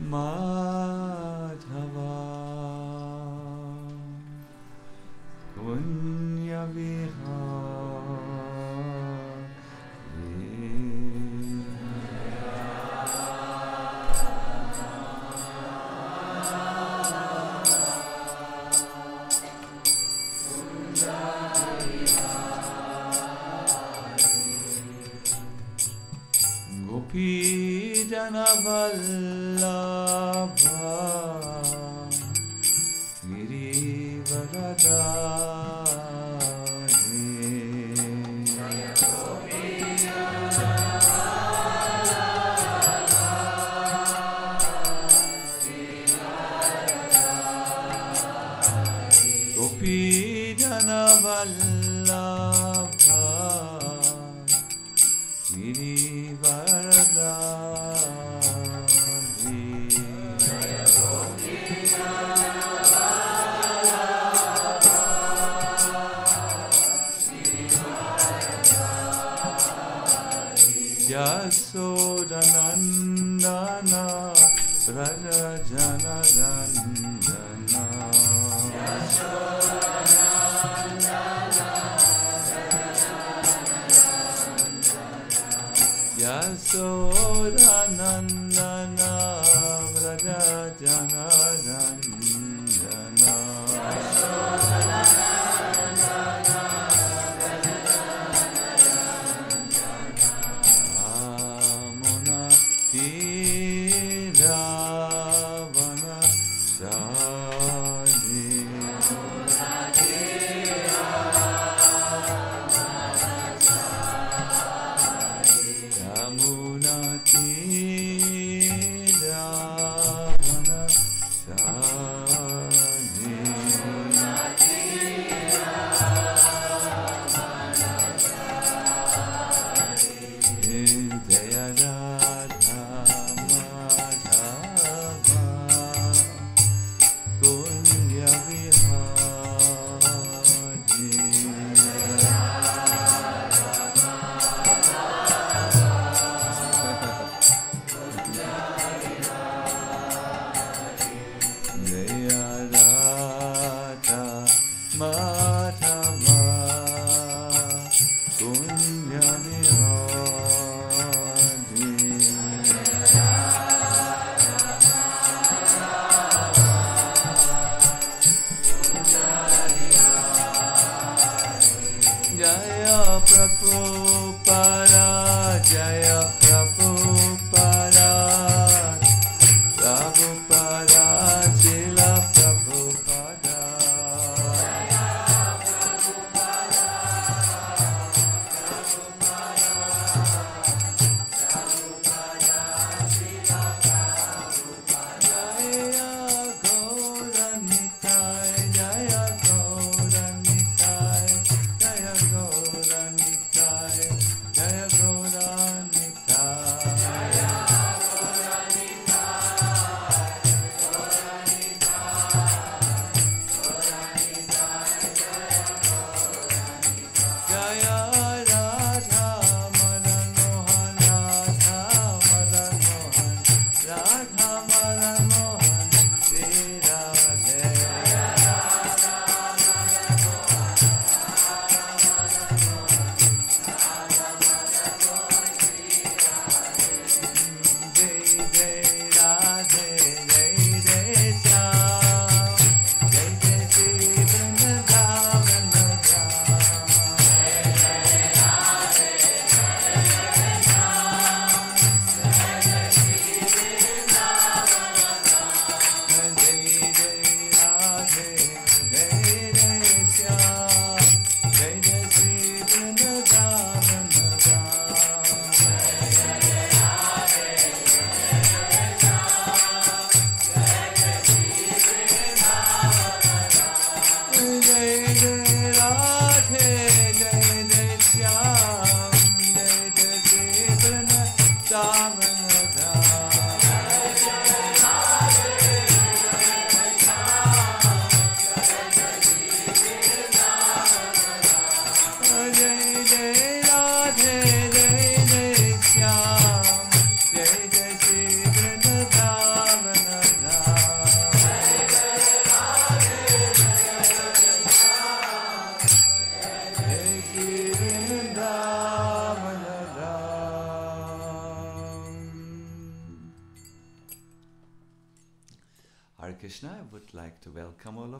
Madhava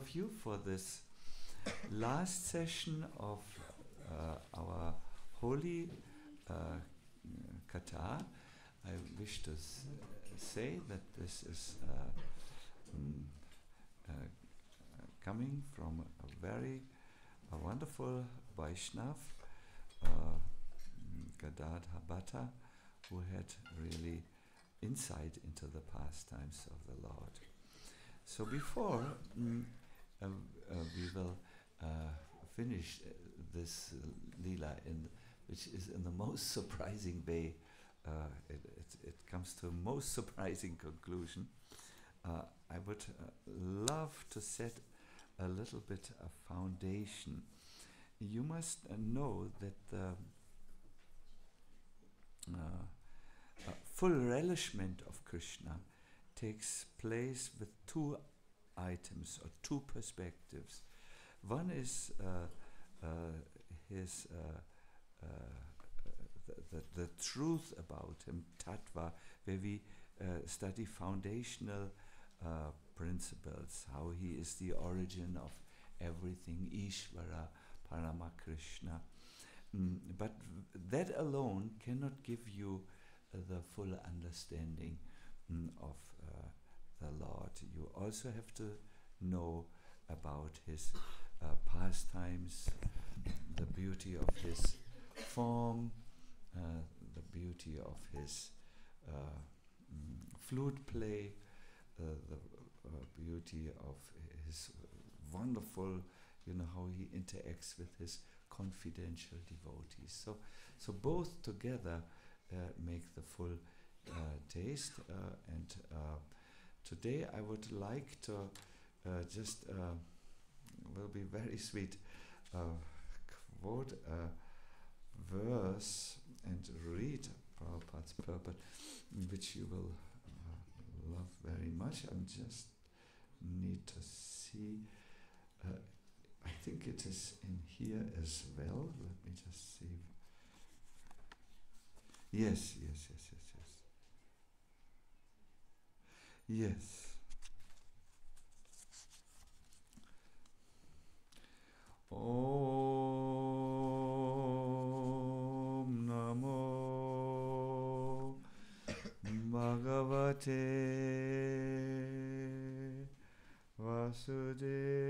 of you for this last session of uh, our holy uh. I wish to say that this is uh, mm, uh, coming from a very a wonderful Vaishnav, uh, Gadadha Bhatta, who had really insight into the pastimes of the Lord. So before mm, we will uh, finish uh, this uh, lila, in which is in the most surprising way, uh, it, it, it comes to a most surprising conclusion. Uh, I would uh, love to set a little bit of foundation. You must know that the full relishment of Krishna takes place with two items or two perspectives. One is uh, uh, his uh, the, the, truth about him, tattva, where we uh, study foundational uh, principles, how he is the origin of everything, Ishvara, Paramakrishna. Mm, but that alone cannot give you uh, the full understanding mm, of the Lord. You also have to know about his uh, pastimes, the beauty of his form, uh, the beauty of his uh, mm, flute play, uh, the uh, beauty of his wonderful, you know, how he interacts with his confidential devotees. So, so both together uh, make the full taste. And today I would like to uh, just, uh, will be very sweet, uh, quote a verse and read Prabhupada's purport, which you will uh, love very much. I just need to see. Uh, I think it is in here as well. Let me just see. Yes, yes, yes, yes. Yes. Om Namo Bhagavate Vasudevaya.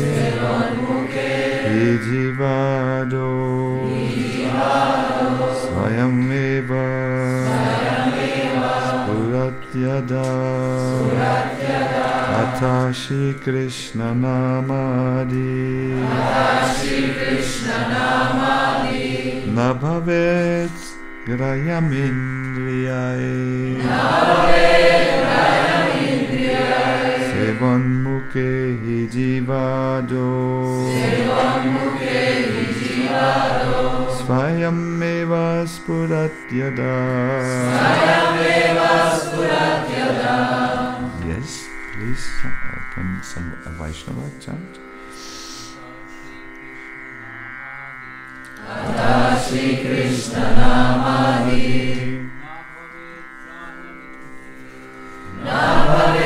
Sevonmuke Ijivado Swayameva Spuratyada Atha Shri Krishna Namadi Grayamindriyai Sevonmuke jivado Swayameva Spuratyada. Yes, please, uh, can some Vaishnava chant? Shri Krishna Namadi Swayameva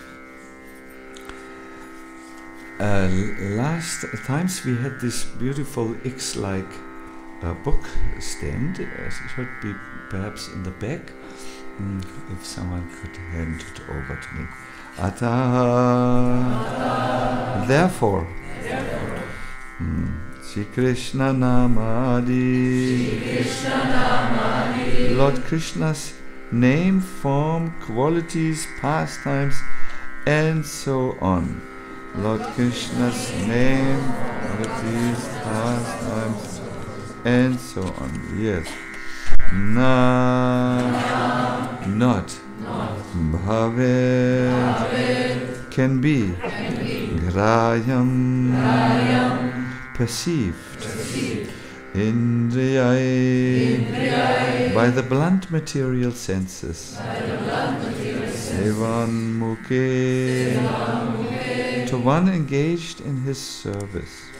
uh, last times we had this beautiful X-like uh, book stand. Uh, it should be perhaps in the back. Mm, if someone could hand it over to me. Atah. Therefore. Mm. Shri Krishna Namadi. Lord Krishna's name, form, qualities, pastimes, and so on. Lord Krishna's name, qualities, pastimes, and so on. Yes. Na, not, bhavet, can be, grayam, perceived, indriyai, by the blunt material senses, sevan mukhe, to one engaged in his service.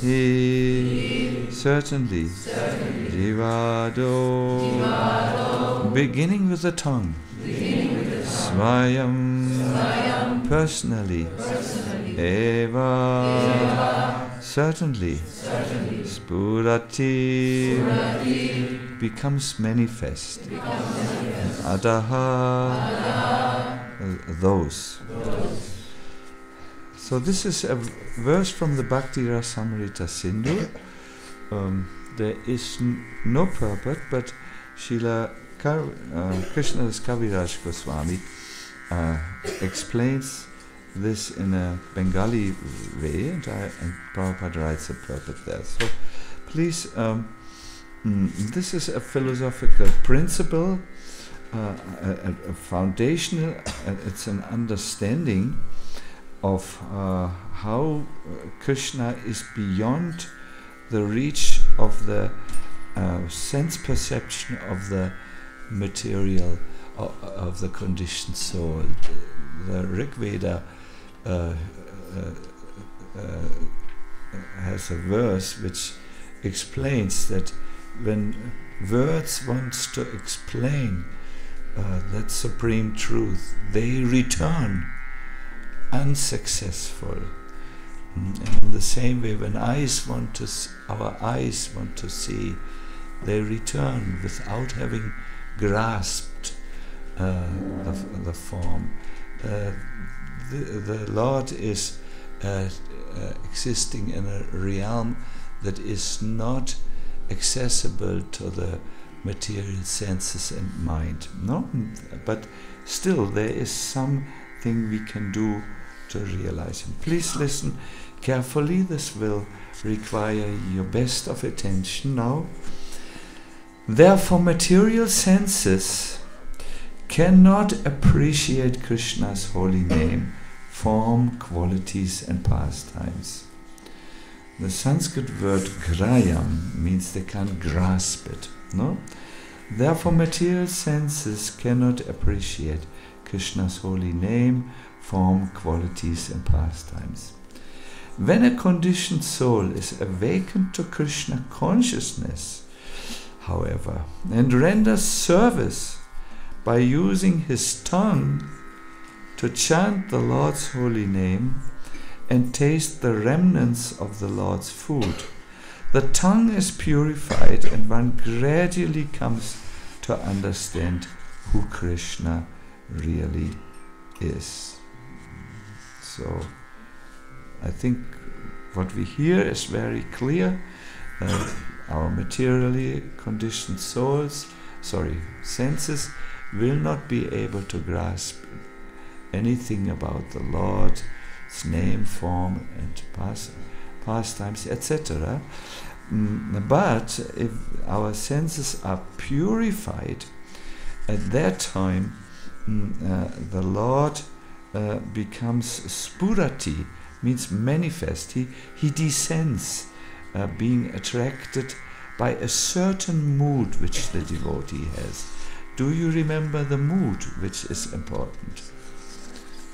He certainly, jivado, beginning with the tongue, swayam, personally, eva, certainly, spurati, becomes manifest, adaha, uh, those. So this is a verse from the Bhakti Rasamrita Sindhu. Um, there is no purport, but Srila Kar- uh, Krishnadas Kaviraj Goswami uh, explains this in a Bengali way, and, I, and Prabhupada writes a purport there. So please, um, mm, this is a philosophical principle, a, a, foundational, it's an understanding of uh, how Krishna is beyond the reach of the uh, sense perception of the material o- of the conditioned soul. The Rig Veda uh, uh, uh, has a verse which explains that when words wants to explain uh, that supreme truth, they return unsuccessful. Mm, And in the same way, when eyes want to, our eyes want to see, they return without having grasped uh, the, the form. Uh, the, the Lord is uh, uh, existing in a realm that is not accessible to the material senses and mind. No, but still there is something we can do to realize Him. Please listen carefully. This will require your best of attention now. Therefore, material senses cannot appreciate Krishna's holy name, form, qualities, and pastimes. the Sanskrit word grayam means they can't grasp it. No? Therefore, material senses cannot appreciate Krishna's holy name, form, qualities, and pastimes. When a conditioned soul is awakened to Krishna consciousness, however, and renders service by using his tongue to chant the Lord's holy name and taste the remnants of the Lord's food. The tongue is purified, and one gradually comes to understand who Krishna really is. So, I think what we hear is very clear. Uh, our materially conditioned souls, sorry, senses, will not be able to grasp anything about the Lord's name, form, and past, pastimes, etc. Mm, but if our senses are purified, at that time mm, uh, the Lord uh, becomes spurati, means manifest. He, he descends, uh, being attracted by a certain mood which the devotee has. Do you remember the mood which is important?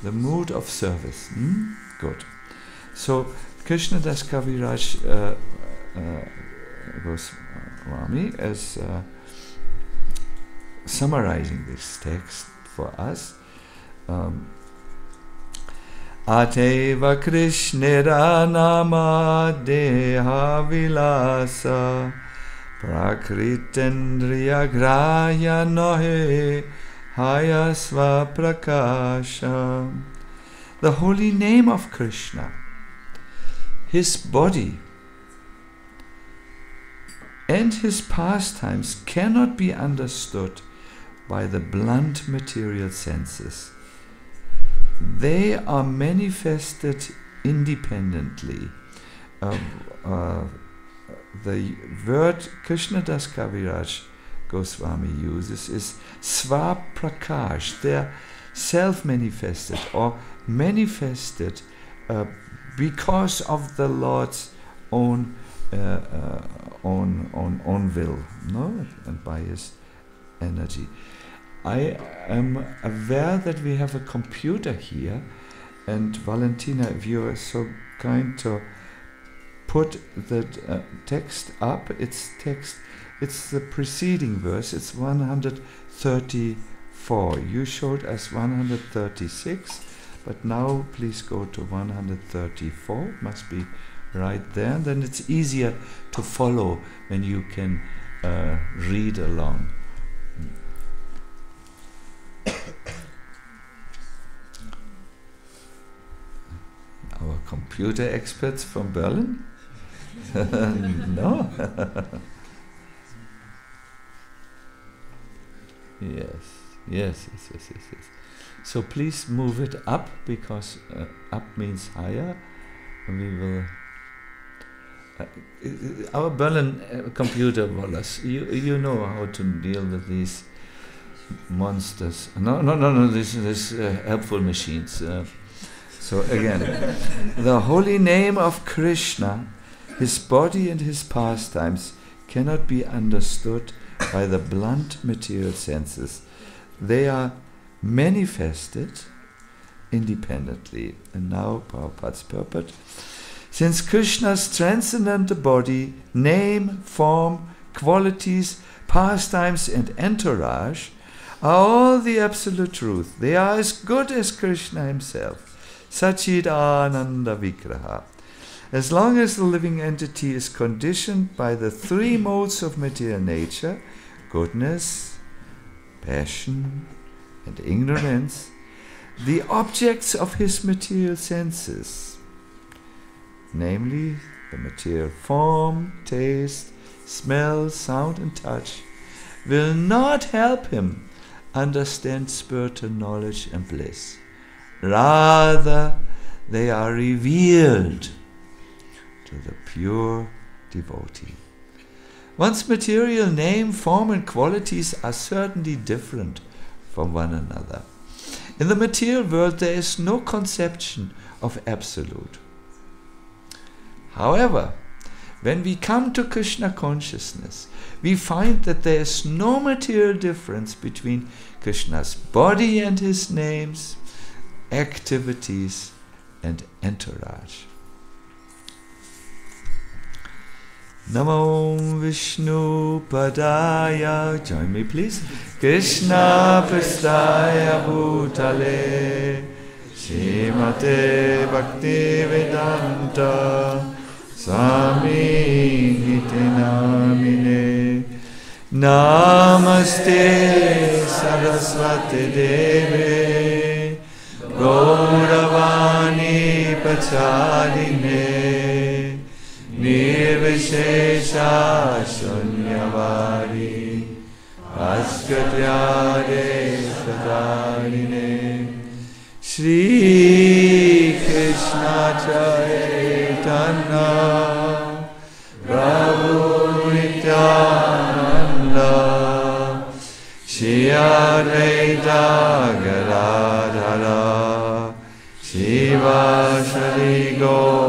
The mood of service. Hmm? Good. So Krishna Das Kaviraj uh, uh, Goswami is uh, summarizing this text for us. Um, Ateva Krishnera nama deha vilasa Prakritendriya graya nohe hayasva prakasha. The holy name of Krishna, his body, and his pastimes cannot be understood by the blunt material senses. They are manifested independently. Uh, uh, the word Krishna Das Kaviraj Goswami uses is swaprakash. They're self-manifested or manifested uh, because of the Lord's own uh, uh, own own own will, no, and by His energy. I am aware that we have a computer here, and Valentina, if you are so kind to put the uh, text up. It's text. It's the preceding verse. It's 134. You showed us 136, but now please go to 134. Must be right there. And then it's easier to follow when you can uh, read along. Our computer experts from Berlin? no. yes, yes, yes, yes, yes, yes. So please move it up because uh, up means higher. We will. Uh, our Berlin uh, computer, Wallace, you you know how to deal with these monsters. No, no, no, no. These these uh, helpful machines. Uh, so again, the holy name of Krishna his body and his pastimes cannot be understood by the blunt material senses. They are manifested independently. And now, Prabhupada's purport. Since Krishna's transcendent body, name, form, qualities, pastimes, and entourage are all the absolute truth. They are as good as Krishna himself. Sachidananda Vigraha. As long as the living entity is conditioned by the three modes of material nature goodness, passion, and ignorance, the objects of his material senses, namely the material form, taste, smell, sound, and touch, will not help him understand spiritual knowledge and bliss. Rather, they are revealed to the pure devotee. One's material name, form, and qualities are certainly different from one another. In the material world, there is no conception of absolute. However, when we come to Krishna consciousness, we find that there is no material difference between Krishna's body and his names, activities, and entourage. Namo Vishnu Padaya, join me please. Krishna Prastaya Bhutale, Shrimate Bhakti Vedanta, Swami Nitinamine, Namaste Saraswati Deve, Gauravani Pacharine, ेवशेष शून्यवारि अस्तुारे सारिणे श्रीकृष्णाचरितन प्रभुणीत्या धरा शिवा श्री गौ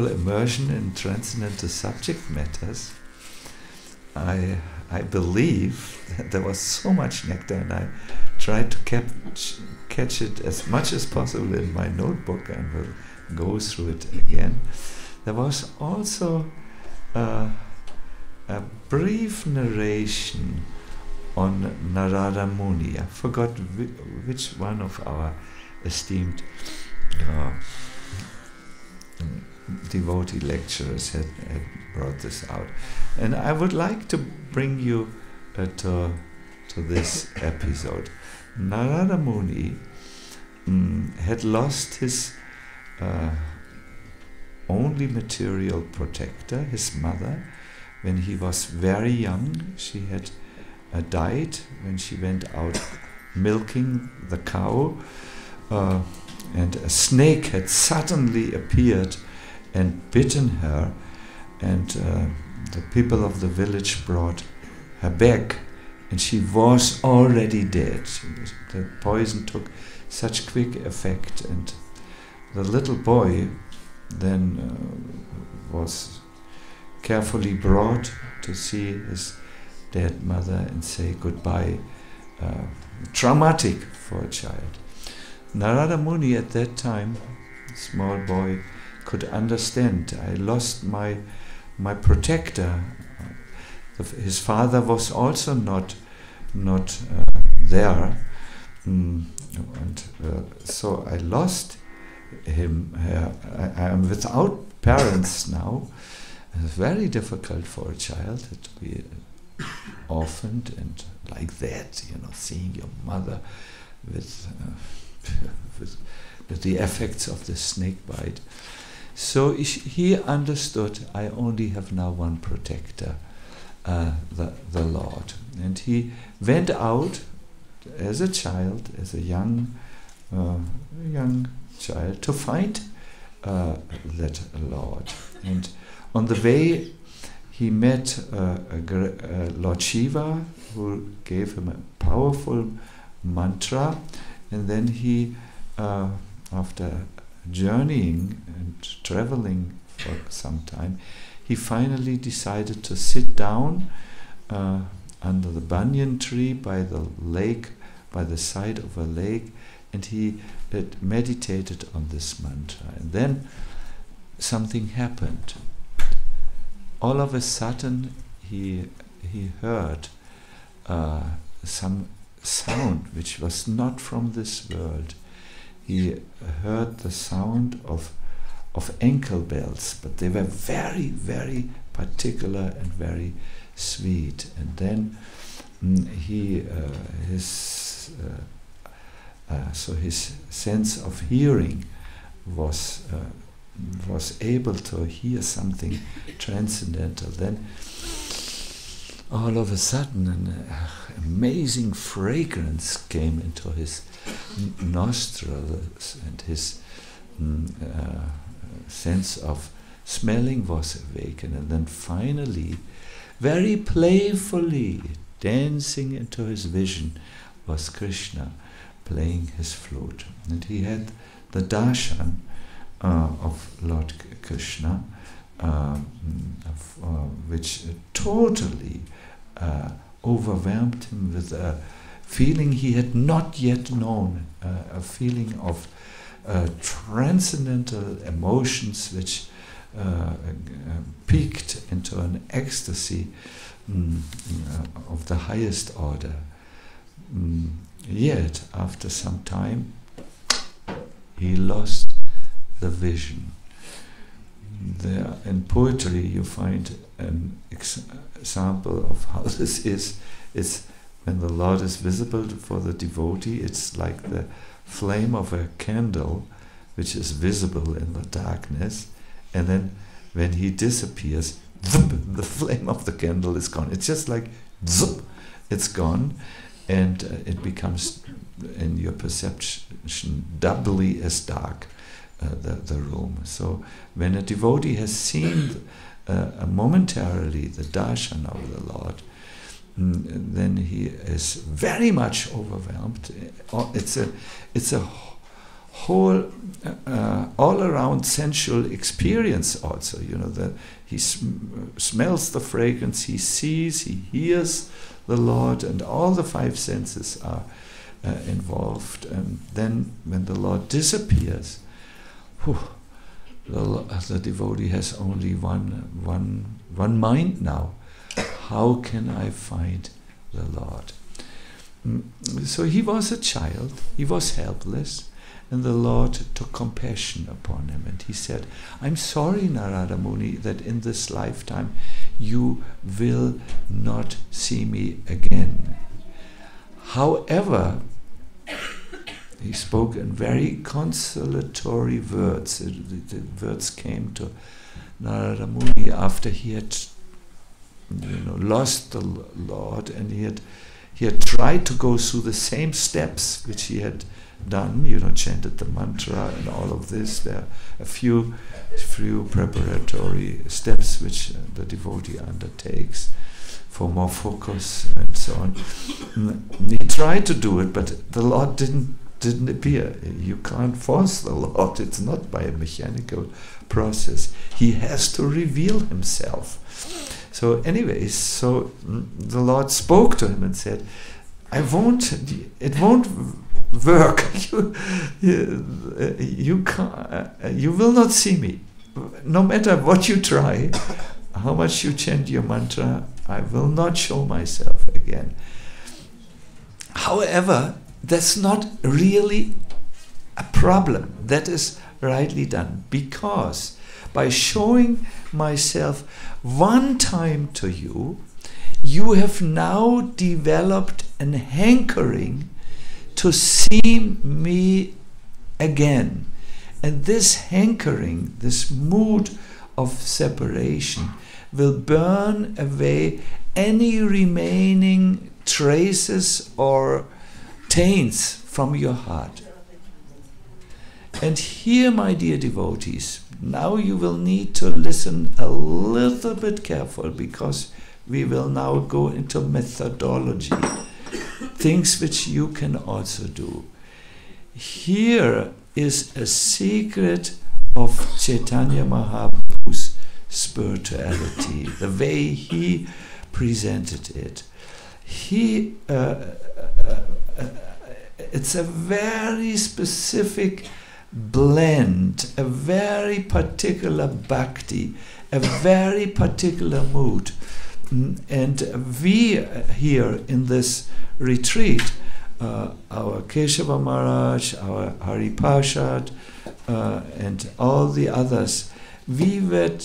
immersion in transcendental subject matters, I, I believe that there was so much nectar, and I tried to catch, catch it as much as possible in my notebook and will go through it again. There was also uh, a brief narration on Narada Muni. I forgot whi- which one of our esteemed uh, devotee lecturers had, had brought this out. And I would like to bring you uh, to, to this episode. Narada Muni mm, had lost his uh, only material protector, his mother, when he was very young. She had uh, died when she went out milking the cow. Uh, and a snake had suddenly appeared and bitten her, and uh, the people of the village brought her back, and she was already dead. The poison took such quick effect, and the little boy then uh, was carefully brought to see his dead mother and say goodbye. Uh, traumatic for a child. Narada Muni at that time, small boy, could understand. I lost my my protector. His father was also not not uh, there, mm, and uh, so I lost him. Uh, I, I am without parents now. It's very difficult for a child to be orphaned and like that. You know, seeing your mother with. Uh, with, with the effects of the snake bite. So he understood I only have now one protector, uh, the, the Lord. And he went out as a child, as a young, uh, young child, to find uh, that Lord. And on the way, he met uh, Lord Shiva, who gave him a powerful mantra, and then he, uh, after journeying and traveling for some time, he finally decided to sit down uh, under the banyan tree by the lake, by the side of a lake, and he meditated on this mantra. And then something happened. All of a sudden, he he heard uh, some sound which was not from this world. He heard the sound of of ankle bells, but they were very, very particular and very sweet. And then mm, he uh, his uh, uh, so his sense of hearing was uh, was able to hear something transcendental, then all of a sudden an uh, amazing fragrance came into his nostrils and his mm, uh, sense of smelling was awakened and then finally very playfully dancing into his vision was Krishna playing his flute. And he had the darshan uh, of Lord Krishna um, of, uh, which totally uh, overwhelmed him with a feeling he had not yet known, uh, a feeling of uh, transcendental emotions which uh, uh, peaked into an ecstasy mm, of the highest order. Mm, yet, after some time, he lost the vision. There, in poetry, you find an ex- example of how this is. It's when the Lord is visible for the devotee, it's like the flame of a candle which is visible in the darkness, and then when he disappears, the flame of the candle is gone. It's just like it's gone, and uh, it becomes in your perception doubly as dark. Uh, the, the room. So when a devotee has seen uh, momentarily the darshan of the Lord, then he is very much overwhelmed. Uh, it's a, it's a whole, uh, all-around sensual experience. Also, you know that he sm- smells the fragrance, he sees, he hears the Lord, and all the five senses are uh, involved. And then, when the Lord disappears, whew, the, the devotee has only one, one, one mind now. How can I find the Lord? Mm, so he was a child, he was helpless, and the Lord took compassion upon him. And he said, I'm sorry, Narada Muni, that in this lifetime you will not see me again. However, he spoke in very consolatory words. The, the words came to Narada Muni after he had you know, lost the Lord and he had, he had tried to go through the same steps which he had done, you know, chanted the mantra and all of this. There are a few, few preparatory steps which the devotee undertakes for more focus and so on. Mm, he tried to do it, but the Lord didn't didn't appear. You can't force the Lord. It's not by a mechanical process. He has to reveal himself. So, anyways, so the Lord spoke to him and said, "I won't. It won't work. you, you, you can't. You will not see me. No matter what you try, how much you chant your mantra, I will not show myself again." However, that's not really a problem. That is rightly done because by showing myself one time to you, you have now developed an hankering to see me again. And this hankering, this mood of separation, will burn away any remaining traces or taints from your heart. And here, my dear devotees, now you will need to listen a little bit careful because we will now go into methodology, things which you can also do. Here is a secret of Chaitanya Mahaprabhu's spirituality, the way he presented it. He uh, uh, uh, uh it's a very specific blend, a very particular bhakti, a very particular mood. Mm, and we here in this retreat, uh, our Keshava Maharaj, our Hari Parshad, uh, and all the others, we were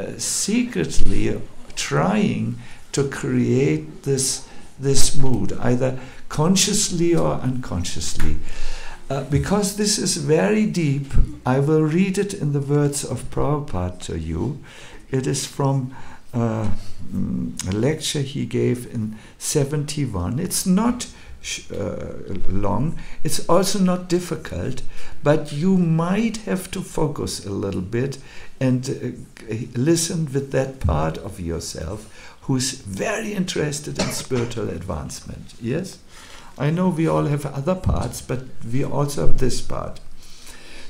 uh, secretly trying to create this, this mood, either consciously or unconsciously. Uh, because this is very deep, I will read it in the words of Prabhupada to you. It is from uh, mm, a lecture he gave in 71. It's not uh, long, it's also not difficult, but you might have to focus a little bit and uh, listen with that part of yourself who's very interested in spiritual advancement. Yes? I know we all have other parts, but we also have this part.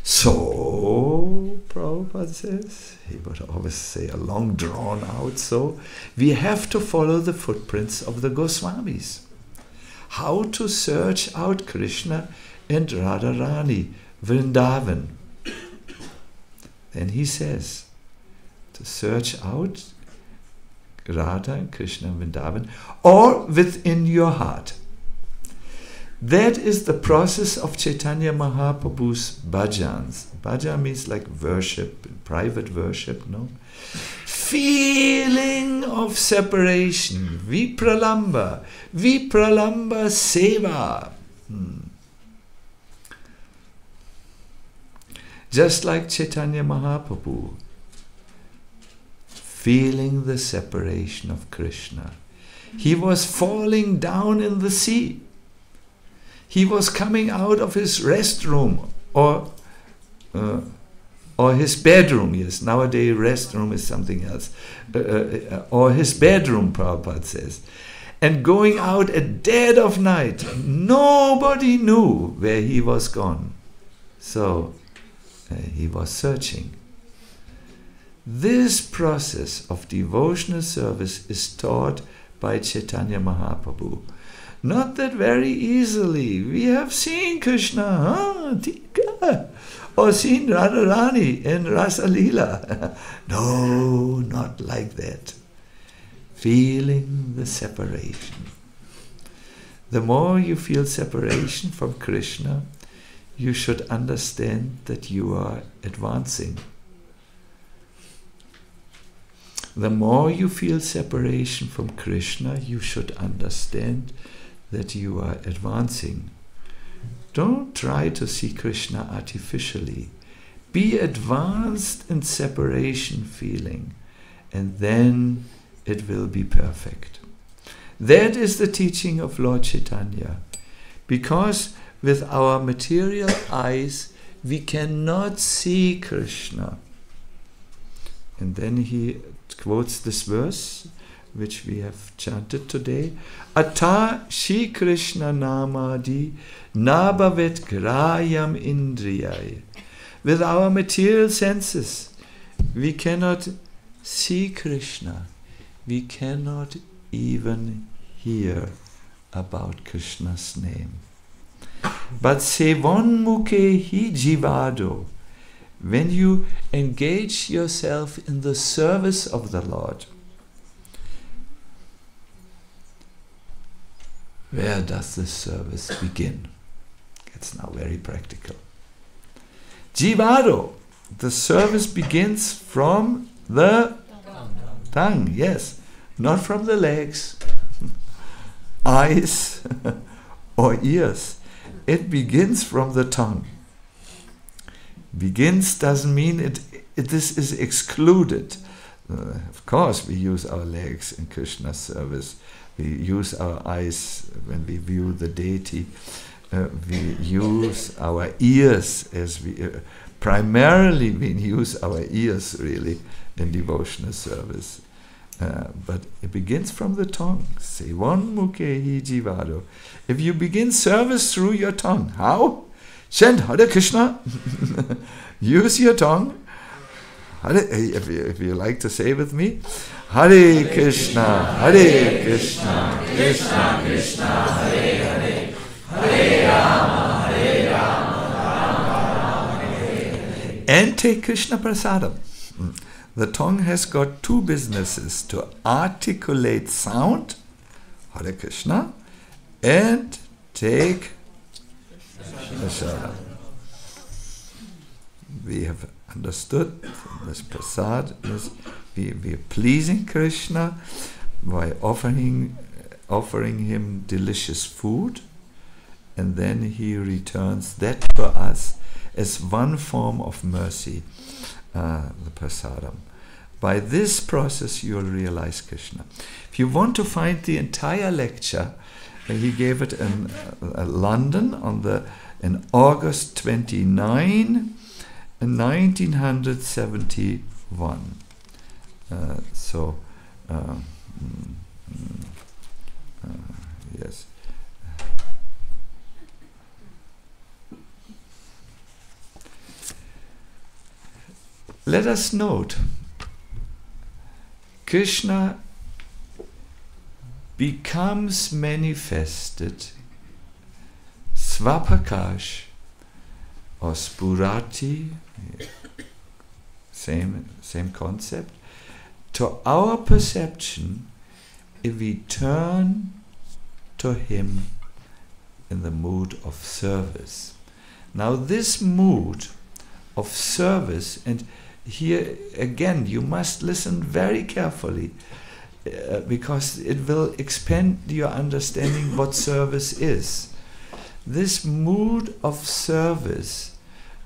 So, Prabhupada says, he would always say a long drawn out, so we have to follow the footprints of the Goswamis. How to search out Krishna and Radharani, Vrindavan. Then he says, to search out Radha and Krishna and Vrindavan, or within your heart. That is the process of Chaitanya Mahaprabhu's bhajans. Bhajan means like worship, private worship, no? Feeling of separation, vipralamba, vipralamba seva. Hmm. Just like Chaitanya Mahaprabhu, feeling the separation of Krishna. He was falling down in the sea he was coming out of his restroom or uh, or his bedroom. Yes, nowadays restroom is something else. Uh, uh, or his bedroom, Prabhupada says. And going out at dead of night, nobody knew where he was gone. So uh, he was searching. This process of devotional service is taught by Chaitanya Mahaprabhu. Not that very easily. We have seen Krishna, huh? Tika. Or seen Radharani in Rasalila. no, not like that. Feeling the separation. The more you feel separation from Krishna, you should understand that you are advancing. The more you feel separation from Krishna, you should understand that you are advancing. Don't try to see Krishna artificially. Be advanced in separation feeling, and then it will be perfect. That is the teaching of Lord Chaitanya. Because with our material eyes, we cannot see Krishna. And then he quotes this verse which we have chanted today. Ata Shri Krishna Namadi Nabavet Grayam Indriyai. With our material senses, we cannot see Krishna. We cannot even hear about Krishna's name. But Sevonmuke hi jivado, when you engage yourself in the service of the Lord, Where does this service begin? It's now very practical. Jivado, the service begins from the tongue, yes, not from the legs, eyes, or ears. It begins from the tongue. Begins doesn't mean it, it this is excluded. Uh, of course, we use our legs in Krishna's service we use our eyes when we view the deity. Uh, we use our ears as we uh, primarily we use our ears really in devotional service. Uh, but it begins from the tongue. Sevan mukhe jivado. If you begin service through your tongue, how? Chant Hare Krishna. Use your tongue. Hare, if, you, if you like to say with me, Hare Krishna, Hare Krishna, Krishna Krishna, Hare Hare, Hare Rama, Hare Rama, Rama Hare And take Krishna Prasadam. Hmm. The tongue has got two businesses to articulate sound, Hare Krishna, and take Prasadam. We have understood this prasad is we, we are pleasing Krishna by offering, offering him delicious food and then he returns that to us as one form of mercy, uh, the prasadam. By this process, you'll realize Krishna. If you want to find the entire lecture, uh, he gave it in uh, London on the in August 29, 1971. Uh, so, mm, mm, uh, yes. Let us note Krishna becomes manifested Svapakash or Spurati, same, same concept, to our perception if we turn to Him in the mood of service. Now, this mood of service, and here again, you must listen very carefully uh, because it will expand your understanding what service is. This mood of service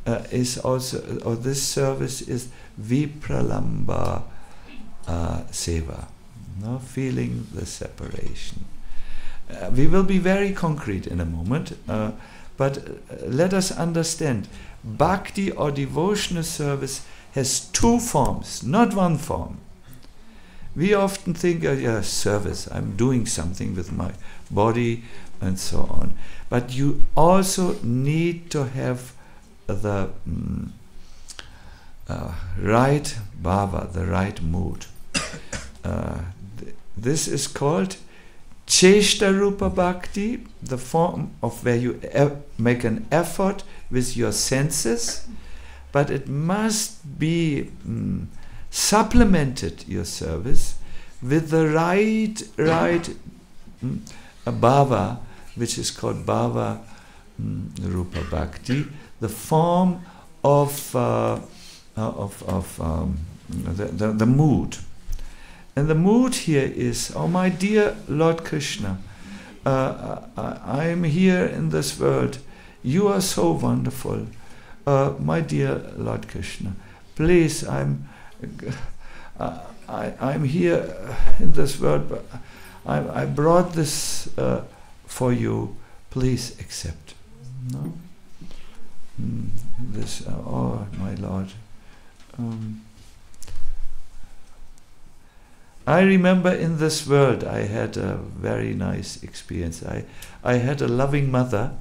uh, is also, or this service is vipralamba uh, seva, no? feeling the separation. Uh, we will be very concrete in a moment, uh, but uh, let us understand bhakti or devotional service has two forms, not one form. We often think, uh, yeah, service, I'm doing something with my body and so on. But you also need to have the mm, uh, right bhava, the right mood. Uh, th- this is called Cheshta Rupa Bhakti, the form of where you e- make an effort with your senses but it must be mm, supplemented your service with the right right mm, bhava, which is called bhava mm, rupa bhakti, the form of uh, uh, of, of um, the, the, the mood. And the mood here is, oh my dear Lord Krishna, uh, I, I am here in this world. You are so wonderful uh, my dear Lord Krishna, please, I'm, uh, I, I'm here in this world, but I, I brought this uh, for you. Please accept. No? Mm, this, uh, oh my Lord. Um, I remember in this world I had a very nice experience. I, I had a loving mother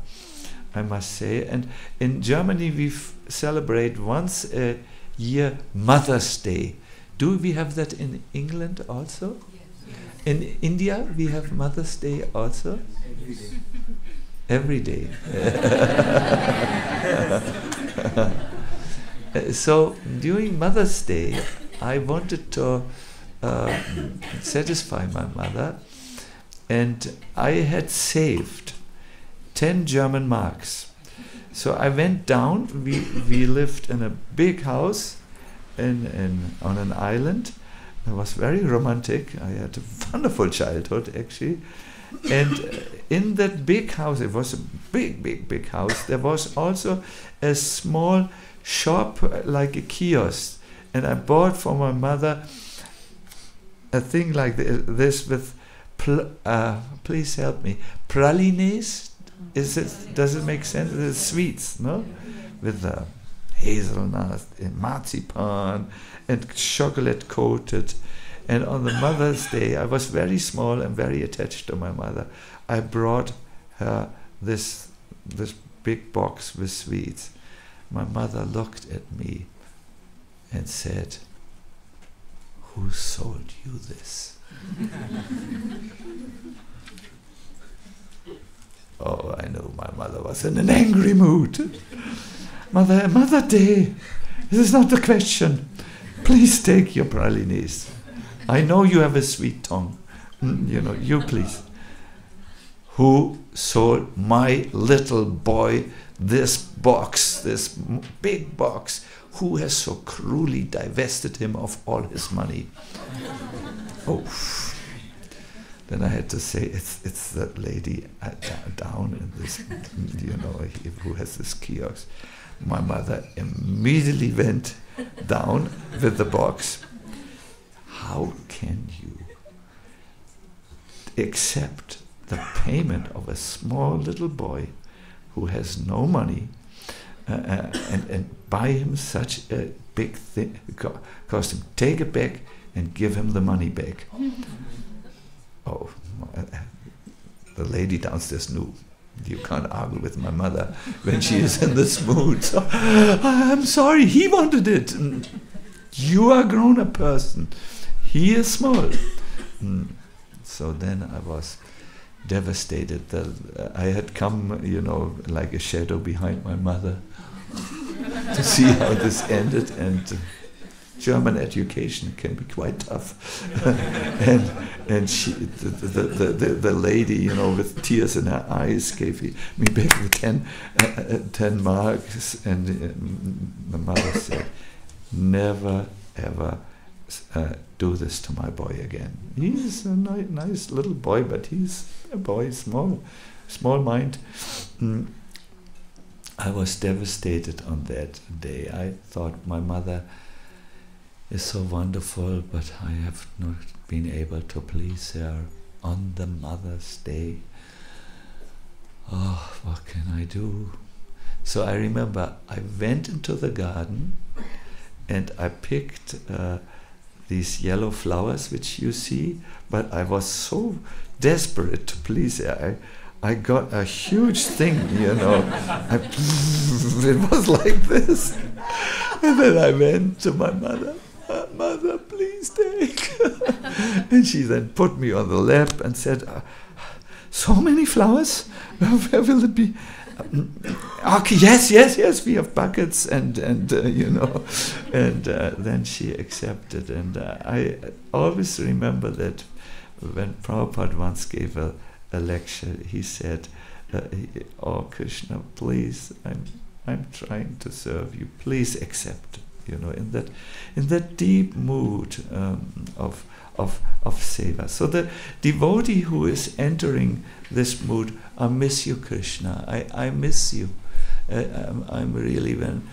I must say. And in Germany, we f- celebrate once a year Mother's Day. Do we have that in England also? Yes. In India, we have Mother's Day also? Day. Every day. so during Mother's Day, I wanted to uh, satisfy my mother, and I had saved 10 German marks. So I went down. We, we lived in a big house in, in, on an island. It was very romantic. I had a wonderful childhood, actually. And uh, in that big house, it was a big, big, big house, there was also a small shop uh, like a kiosk. And I bought for my mother a thing like this with, pl- uh, please help me, pralines. Is it, does it make sense? It's sweets, no? With the hazelnut and marzipan and chocolate coated. And on the Mother's Day, I was very small and very attached to my mother. I brought her this, this big box with sweets. My mother looked at me and said, Who sold you this? Oh, I know my mother was in an angry mood. Mother, Mother Day, this is not the question. Please take your pralines. I know you have a sweet tongue. Mm, you know, you please. Who sold my little boy this box, this big box? Who has so cruelly divested him of all his money? oh. then I had to say, it's, it's the lady uh, down in this, you know, who has this kiosk. My mother immediately went down with the box. How can you accept the payment of a small little boy who has no money uh, uh, and, and buy him such a big thing, co- cost him, take it back and give him the money back. oh, uh, the lady downstairs knew. You can't argue with my mother when she is in this mood. So, I'm sorry, he wanted it. You are a grown up person. He is small. Mm. So then I was devastated that uh, I had come, you know, like a shadow behind my mother to see how this ended. And uh, German education can be quite tough. and and she, the, the, the, the, lady, you know, with tears in her eyes, gave me back the 10, uh, uh, 10 marks. And uh, mother said, never, ever uh, do this to my boy again. He's a ni- nice little boy, but he's a boy, small, small mind. Mm. I was devastated on that day. I thought my mother is so wonderful, but I have not been able to please her on the Mother's Day. Oh, what can I do? So I remember I went into the garden and I picked uh, these yellow flowers which you see, but I was so desperate to please her. I, I got a huge thing, you know. I, it was like this. And then I went to my mother. Mother, please take. and she then put me on the lap and said, uh, So many flowers? Where will it be? Okay, yes, yes, yes, we have buckets, and and uh, you know, and uh, then she accepted, and uh, I always remember that when Prabhupada once gave a, a lecture, he said, uh, "Oh Krishna, please, I'm I'm trying to serve you. Please accept." You know, in that in that deep mood um, of of of seva. So the devotee who is entering this mood, I miss you, Krishna. I, I miss you. Uh, I'm, I'm, really when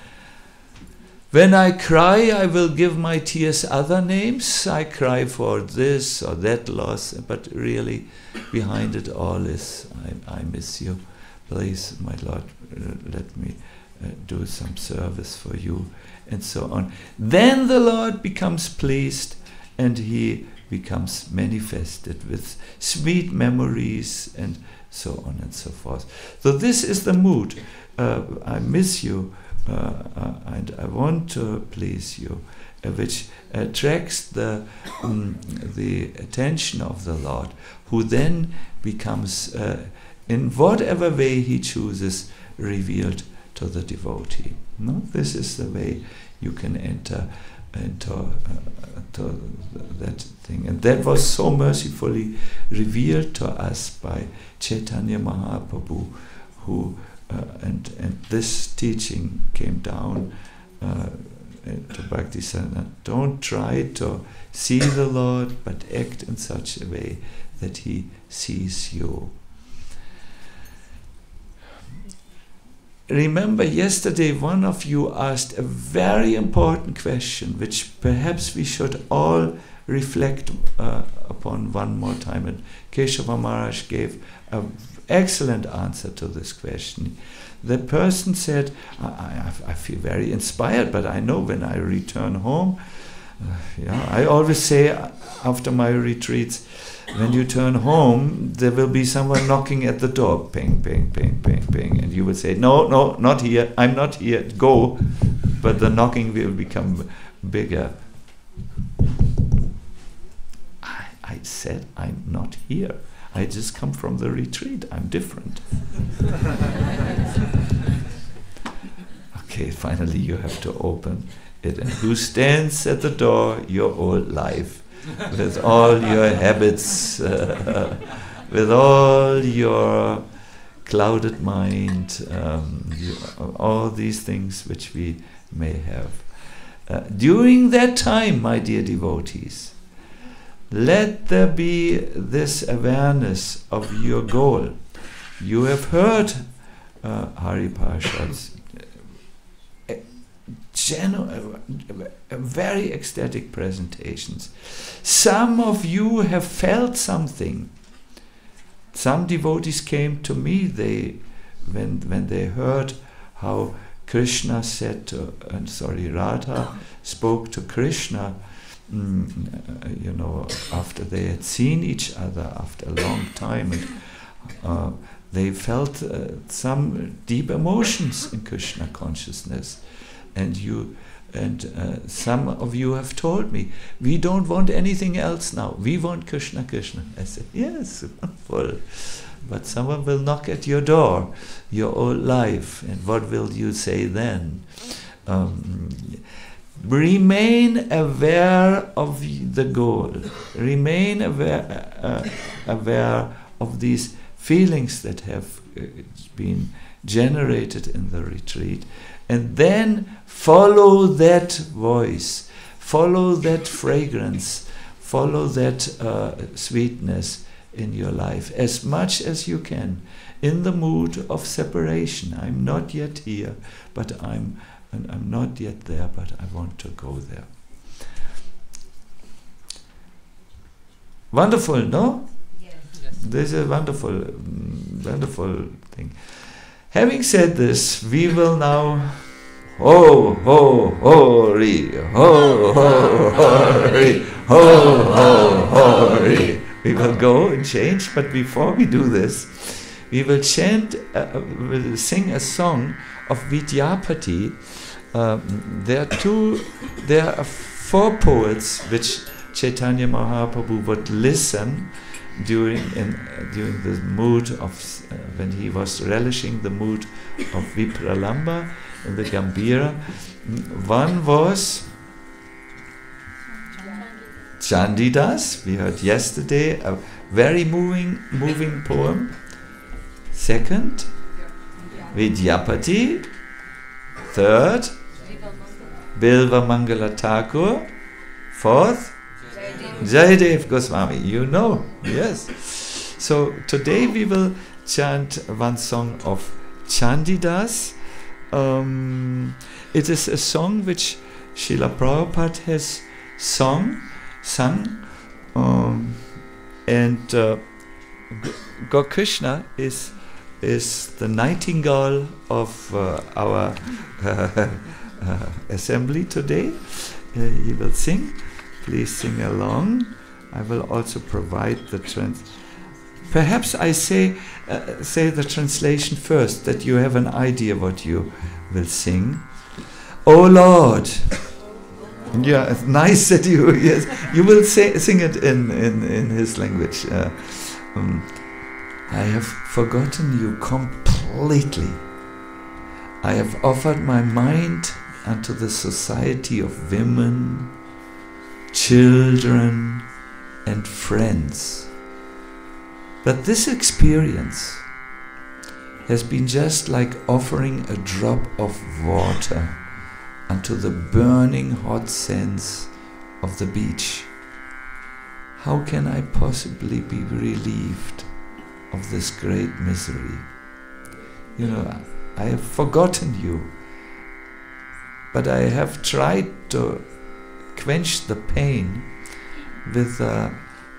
when I cry, I will give my tears other names. I cry for this or that loss, but really, behind it all is I, I miss you. Please, my Lord, uh, let me uh, do some service for you, and so on. Then the Lord becomes pleased, and He becomes manifested with sweet memories and so on and so forth. So this is the mood. Uh, I miss you uh, uh, and I want to please you, uh, which attracts the um, the attention of the Lord, who then becomes, uh, in whatever way he chooses, revealed to the devotee. No, this is the way you can enter into uh, to that thing. And that was so mercifully revealed to us by Chaitanya Mahaprabhu, who uh, and and this teaching came down uh, to Bhaktisiddhanta. Don't try to see the Lord, but act in such a way that He sees you. Remember, yesterday one of you asked a very important question, which perhaps we should all reflect uh, upon one more time. And Keshava Maharaj gave an excellent answer to this question. The person said, I, I, I, feel very inspired, but I know when I return home, uh, yeah, I always say after my retreats, when you turn home, there will be someone knocking at the door, ping, ping, ping, ping, ping, and you will say, "No, no, not here. I'm not here. Go." But the knocking will become bigger. I, I said, "I'm not here. I just come from the retreat. I'm different." okay, finally, you have to open it. And who stands at the door? Your old life with all your habits, with all your clouded mind, um, you, all these things which we may have. Uh, during that time, my dear devotees, let there be this awareness of your goal. You have heard uh, Hari Parshad's genu- uh, very ecstatic presentations. Some of you have felt something. Some devotees came to me. They, when when they heard how Krishna said, to, and sorry, Radha spoke to Krishna mm, you know, after they had seen each other after a long time, and uh, they felt uh, some deep emotions in Krishna consciousness, and you. And uh, some of you have told me, we don't want anything else now. We want Krishna, Krishna. I said, yes, wonderful. But someone will knock at your door, your old life, and what will you say then? Um, remain aware of the goal remain aware, uh, aware of these feelings that have uh, been generated in the retreat and then follow that voice follow that fragrance follow that uh, sweetness in your life as much as you can in the mood of separation i'm not yet here but i'm and I'm not yet there, but I want to go there. Wonderful, no? Yes. This is a wonderful, wonderful thing. Having said this, we will now ho ho hori ho ho hori ho ho hori. We will go and change, but before we do this, we will chant, uh, will sing a song of Vidyapati um, there are two, there are four poets which Chaitanya Mahaprabhu would listen during in, during the mood of uh, when he was relishing the mood of Vipralamba in the Gambhira. One was Chandidas, we heard yesterday, a very moving moving poem. Second, Vidyapati. Third, Bilva Mangala Thakur. Fourth, Jayadev Goswami. You know, yes. So today we will chant one song of Chandidas. Um, it is a song which Srila Prabhupada has sung, sung, um, and uh, God Krishna is is the nightingale of uh, our uh, assembly today. Uh, he will sing. Please sing along. I will also provide the trans. Perhaps I say uh, say the translation first, that you have an idea what you will sing. Oh Lord. Yeah, it's nice that you yes you will say, sing it in in in his language. Uh, um, I have forgotten you completely. I have offered my mind unto the society of women, children, and friends. But this experience has been just like offering a drop of water unto the burning hot sands of the beach. How can I possibly be relieved of this great misery? You know, I have forgotten you but I have tried to quench the pain with uh,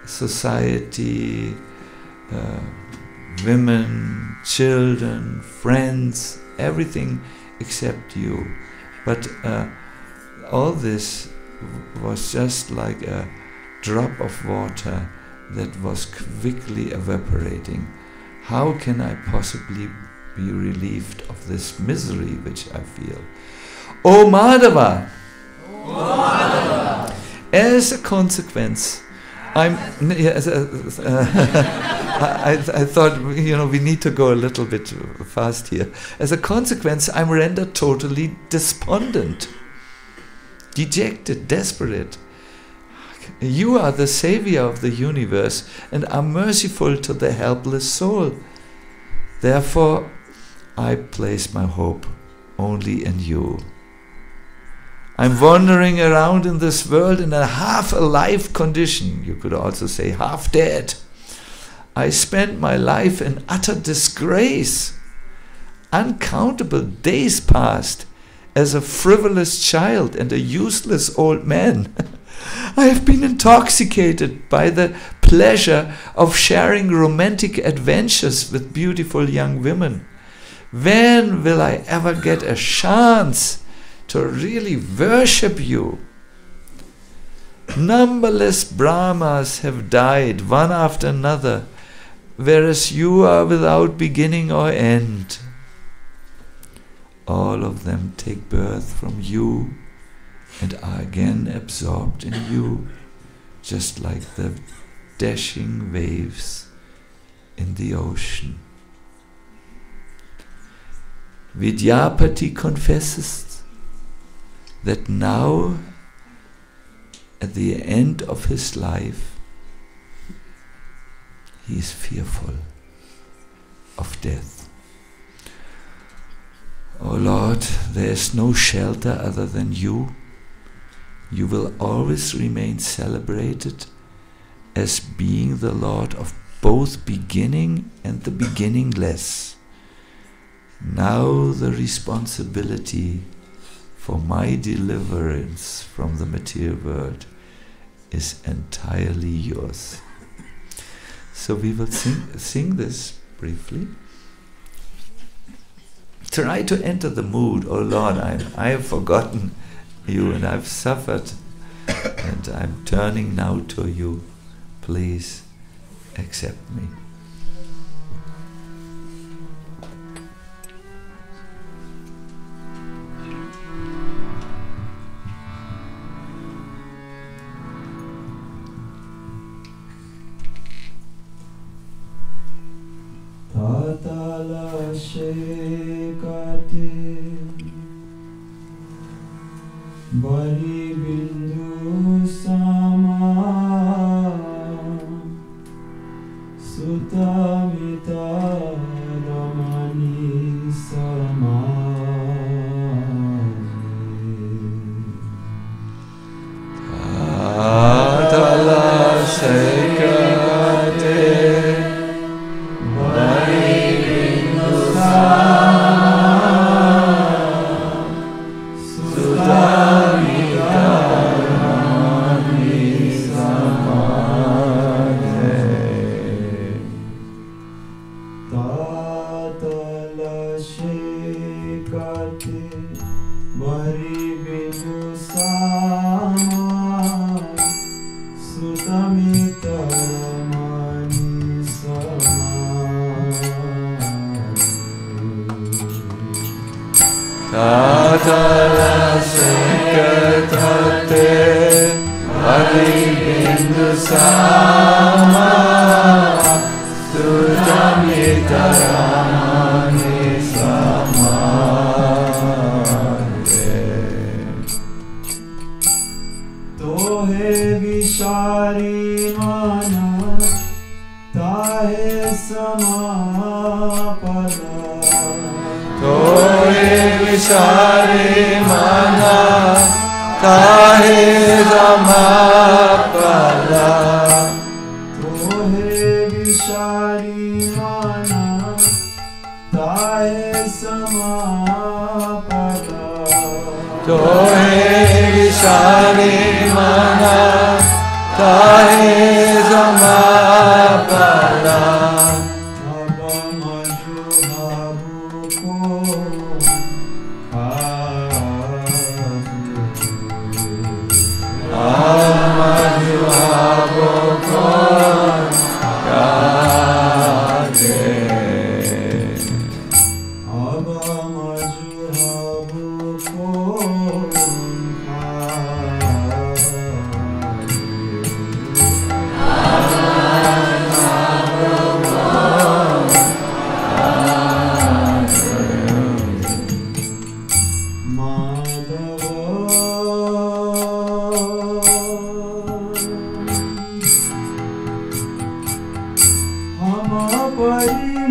society, uh, women, children, friends, everything except you. But uh, all this was just like a drop of water that was quickly evaporating. How can I possibly be relieved of this misery which I feel? O Madhava. As a consequence, I'm. Yes, uh, I, I thought you know we need to go a little bit fast here. As a consequence, I'm rendered totally despondent, dejected, desperate. You are the savior of the universe and are merciful to the helpless soul. Therefore, I place my hope only in you. I'm wandering around in this world in a half alive condition. You could also say half dead. I spent my life in utter disgrace. Uncountable days passed as a frivolous child and a useless old man. I have been intoxicated by the pleasure of sharing romantic adventures with beautiful young women. When will I ever get a chance to really worship you? Numberless Brahmas have died one after another, whereas you are without beginning or end. All of them take birth from you and are again absorbed in you, just like the dashing waves in the ocean. Vidyapati confesses that now, at the end of his life, he is fearful of death. Oh Lord, there is no shelter other than you you will always remain celebrated as being the Lord of both beginning and the beginningless. Now the responsibility for my deliverance from the material world is entirely yours. So we will sing, sing this briefly. Try to enter the mood. Oh Lord, I, I have forgotten you and I've suffered and I'm turning now to you. Please accept me.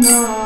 know.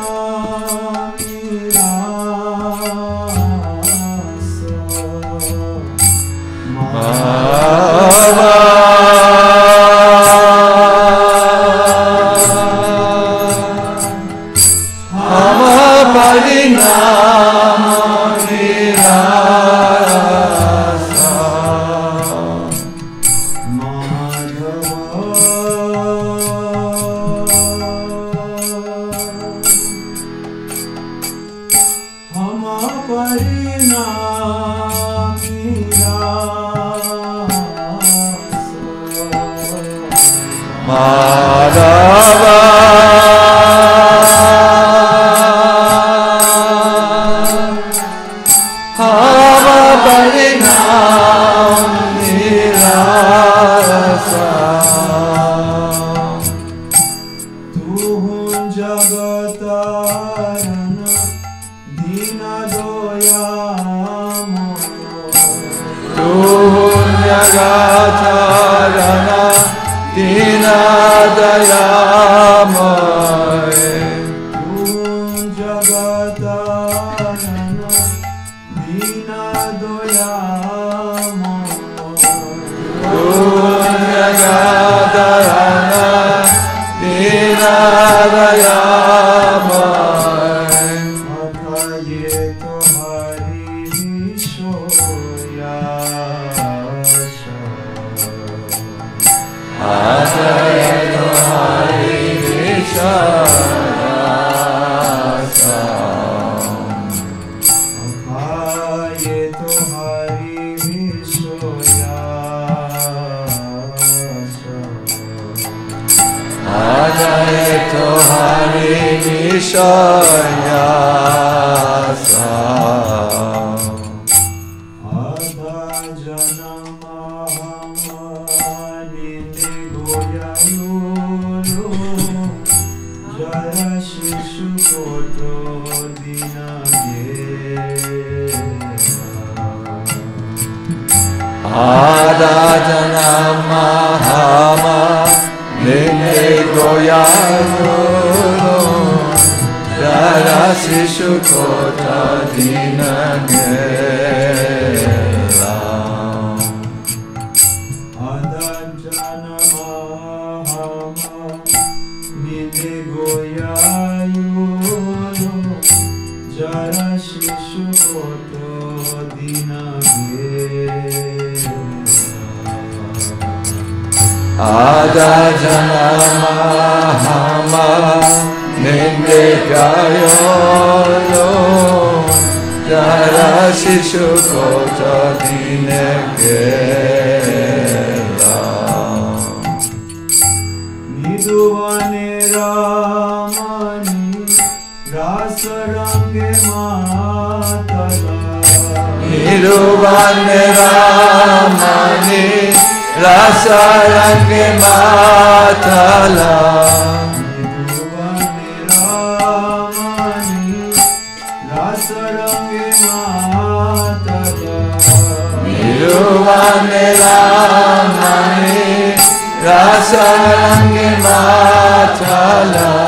मणि रास रंगे मातला निरुवन रामनि रास रंगे Matla Niruvan Ramani Rasa Rangi Mata Tala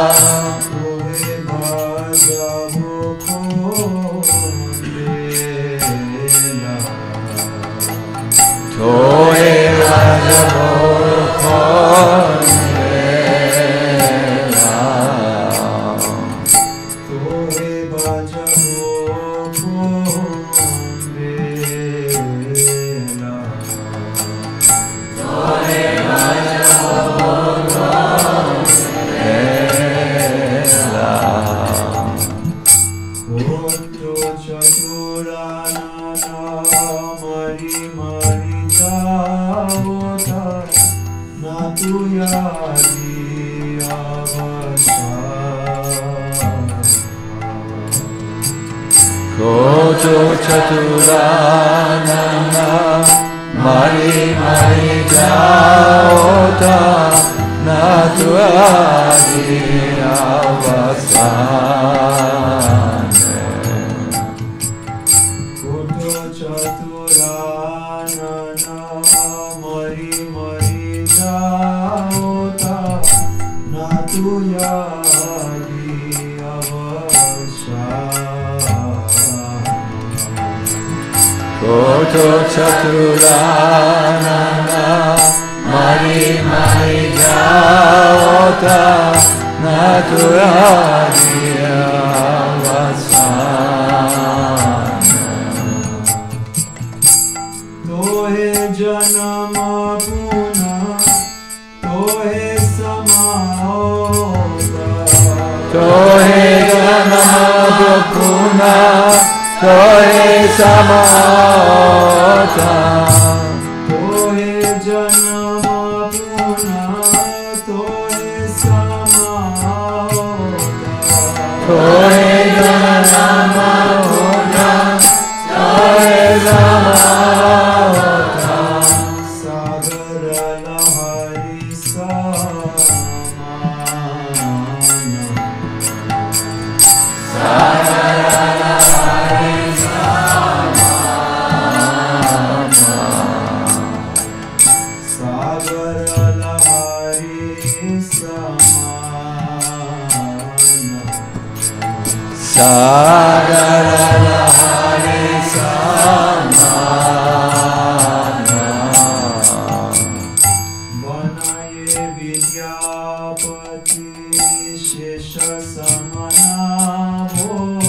Shesha Samana Bho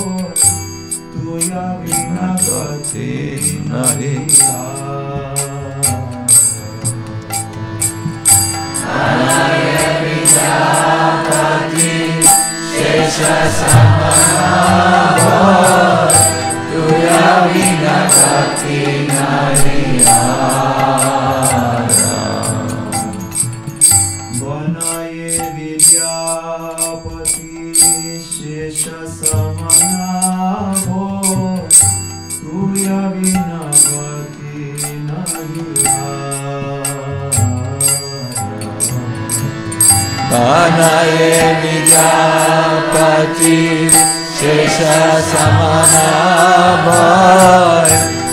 Tuya Vina Gati Nahi Ta Anaya Vijapati Shesha गणापति शेषसमनाभय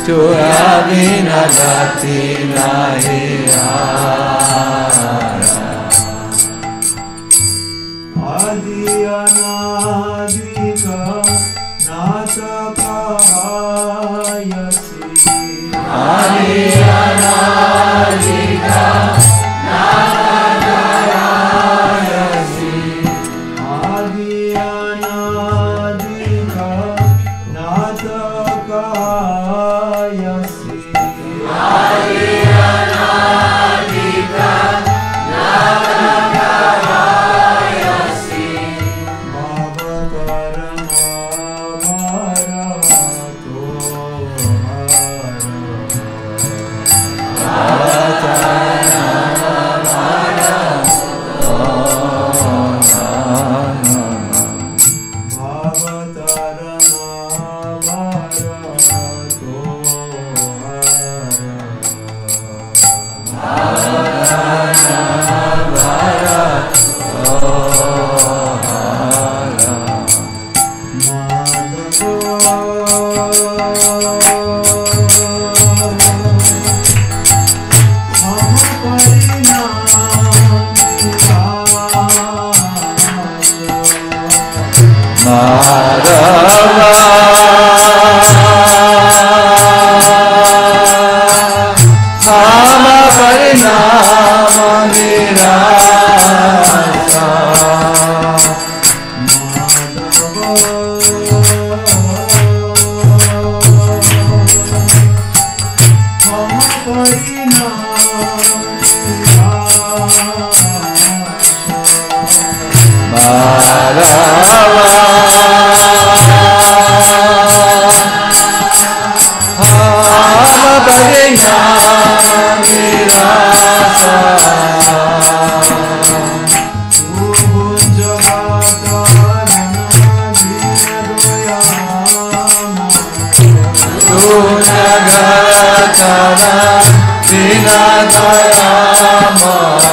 तुया विनगति नहि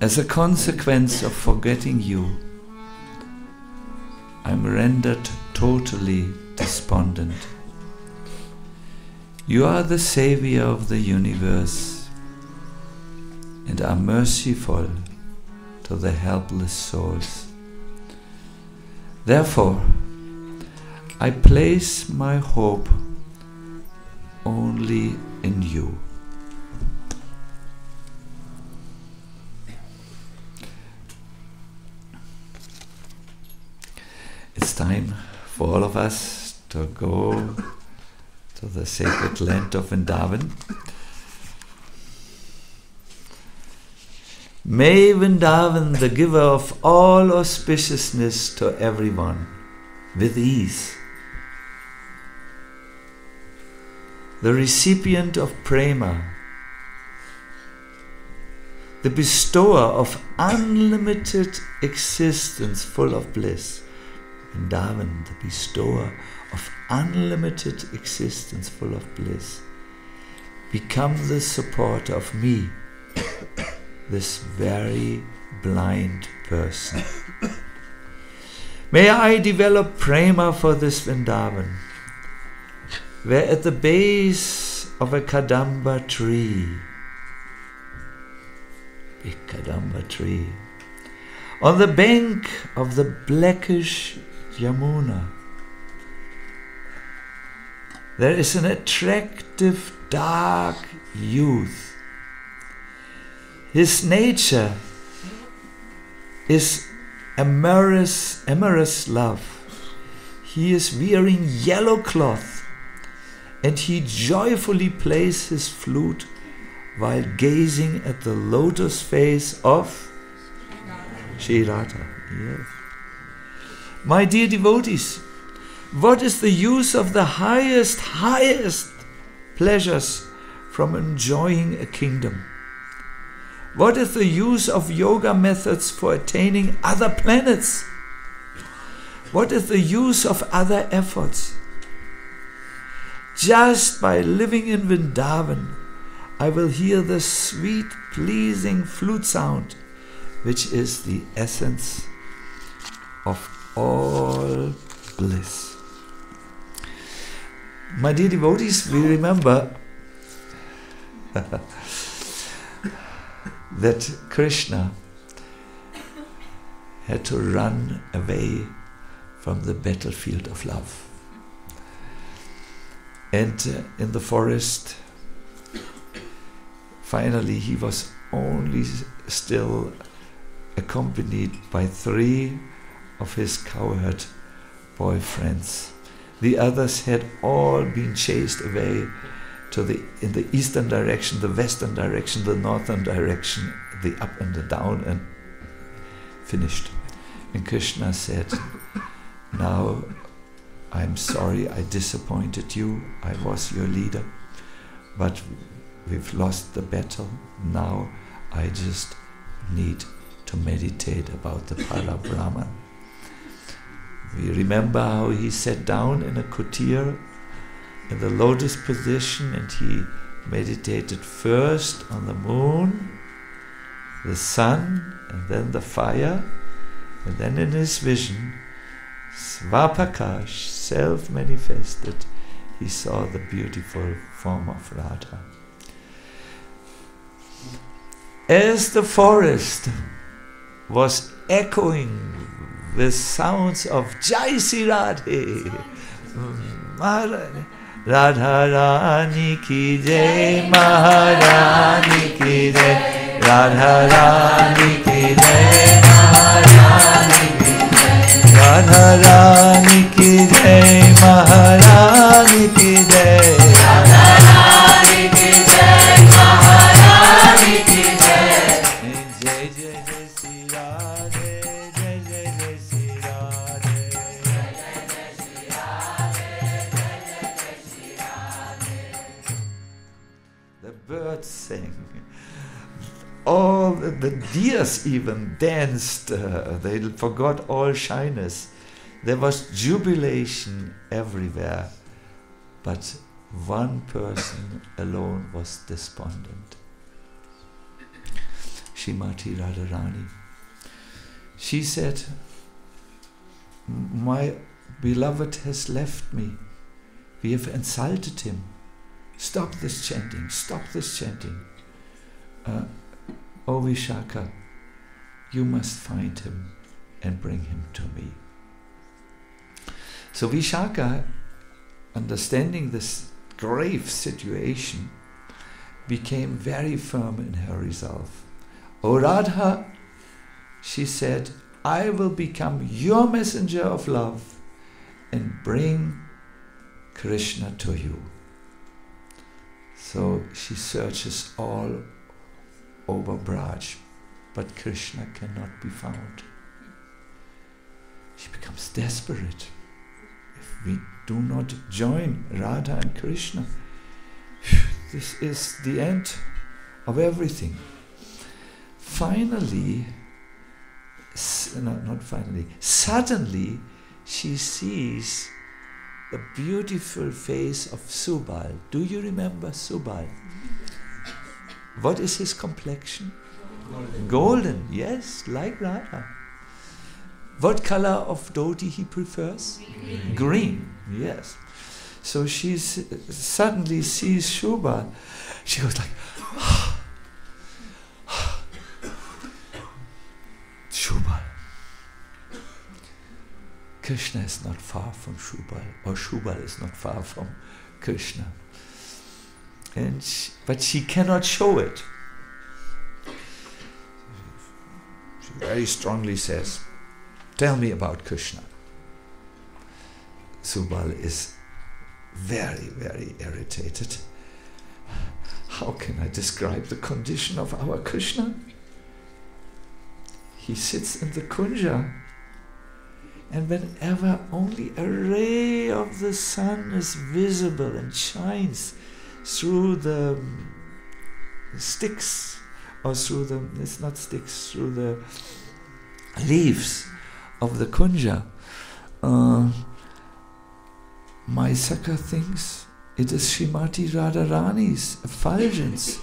As a consequence of forgetting you, I'm rendered totally despondent. You are the Savior of the universe and are merciful to the helpless souls. Therefore, I place my hope only in you. It's time for all of us to go to the sacred land of Vrindavan. May Vrindavan, the giver of all auspiciousness to everyone, with ease, the recipient of prema, the bestower of unlimited existence full of bliss, Vrindavan, the bestower of unlimited existence full of bliss, become the supporter of me, this very blind person. May I develop prema for this Vrindavan, where at the base of a Kadamba tree, big Kadamba tree, on the bank of the blackish Yamuna, there is an attractive dark youth. His nature is amorous, amorous love. He is wearing yellow cloth and he joyfully plays his flute while gazing at the lotus face of Sri Radha. Yes. My dear devotees, what is the use of the highest, highest pleasures from enjoying a kingdom? What is the use of yoga methods for attaining other planets? What is the use of other efforts? Just by living in Vrindavan, I will hear the sweet, pleasing flute sound, which is the essence of all bliss. My dear devotees, we remember that Krishna had to run away from the battlefield of love. And uh, in the forest, finally, he was only still accompanied by three of his cowherd boyfriends. The others had all been chased away to the in the eastern direction, the western direction, the northern direction, the up and the down, and finished. And Krishna said, Now I'm sorry I disappointed you. I was your leader, but we've lost the battle. Now I just need to meditate about the Para Brahman. We remember how he sat down in a kutir in the lotus position and he meditated first on the moon, the sun, and then the fire, and then in his vision, Svaprakash, self manifested, he saw the beautiful form of Radha. As the forest was echoing with sounds of Jai Sri Radhe, Radha Rani ki jai, Maharani ki jai, Radha Rani ki jai, Maharani ki jai, Radha Rani ki jai, Maharani ki jai, Radha the, deers even danced. uh, they forgot all shyness. There was jubilation everywhere. But one person alone was despondent. Shrimati Radharani. She said, My beloved has left me. We have insulted him. Stop this chanting, stop this chanting. Uh, o Vishaka, you must find him and bring him to me. So Vishaka, understanding this grave situation, became very firm in her resolve. O Radha, she said, I will become your messenger of love and bring Krishna to you. So she searches all over Braj, but Krishna cannot be found. She becomes desperate. If we do not join Radha and Krishna, this is the end of everything. Finally, not, not finally, suddenly she sees the beautiful face of Subal. Do you remember Subal? Mm-hmm. What is his complexion? Golden, Golden yes, like Radha. What color of dhoti he prefers? Green. Green, yes. So she suddenly sees Shubha. She goes like, Shubal. Krishna is not far from Shubal, or Shubal is not far from Krishna. And she, but she cannot show it. She very strongly says, Tell me about Krishna. Subal is very, very irritated. How can I describe the condition of our Krishna? He sits in the kunja, and whenever only a ray of the sun is visible and shines through the sticks, or through the, it's not sticks, through the leaves of the kunja, uh, my thinks it is Shrimati Radharani's effulgence.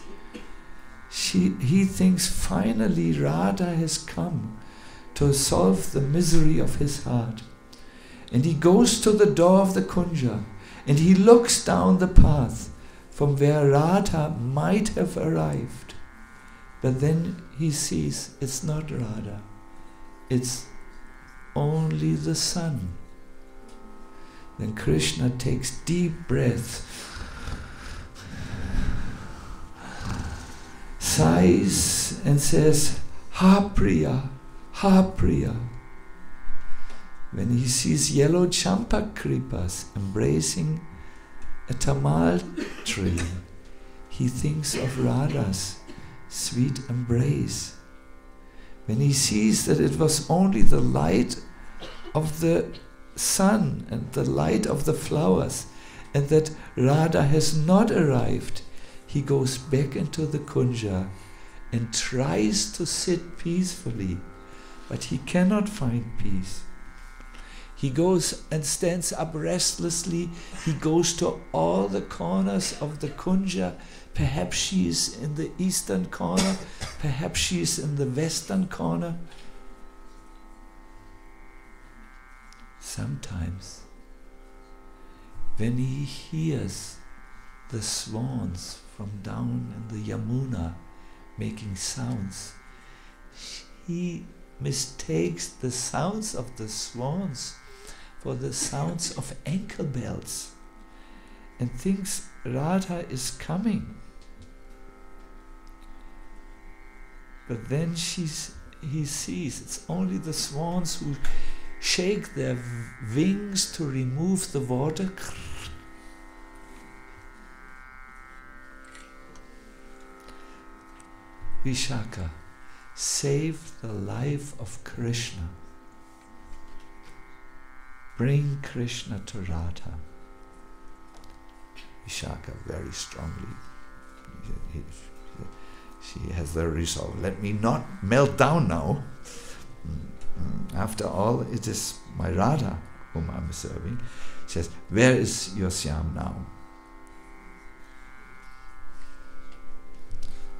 She, he thinks finally Radha has come to solve the misery of his heart. And he goes to the door of the kunja and he looks down the path from where Radha might have arrived. But then he sees it's not Radha, it's only the sun. Then Krishna takes deep breath, sighs and says, Ha Priya, Ha Priya. When he sees yellow champak creepers embracing a tamal tree, he thinks of Radha's sweet embrace. When he sees that it was only the light of the sun and the light of the flowers, and that Radha has not arrived, he goes back into the kunja and tries to sit peacefully, but he cannot find peace. He goes and stands up restlessly. He goes to all the corners of the kunja. Perhaps she is in the eastern corner, perhaps she is in the western corner. Sometimes, when he hears the swans from down in the Yamuna making sounds, he mistakes the sounds of the swans for the sounds of ankle bells and thinks Radha is coming. But then she's, he sees it's only the swans who shake their wings to remove the water. Vishaka, save the life of Krishna. Bring Krishna to Radha. Vishaka very strongly. She has the resolve. Let me not melt down now. Mm, mm, after all, it is my Radha whom I'm serving. She says, Where is your Syam now?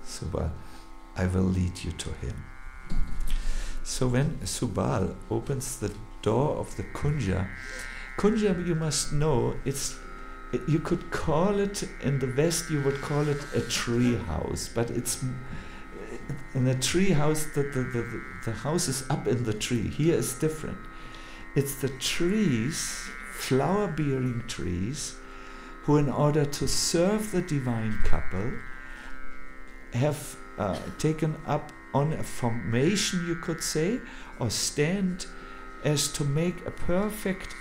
Subal, I will lead you to him. So when Subal opens the door of the kunja, kunja you must know it's you could call it in the west you would call it a tree house, but it's in a tree house the, the, the, the house is up in the tree. Here is different. It's the trees, flower bearing trees, who in order to serve the divine couple have uh, taken up on a formation, you could say, or stand as to make a perfect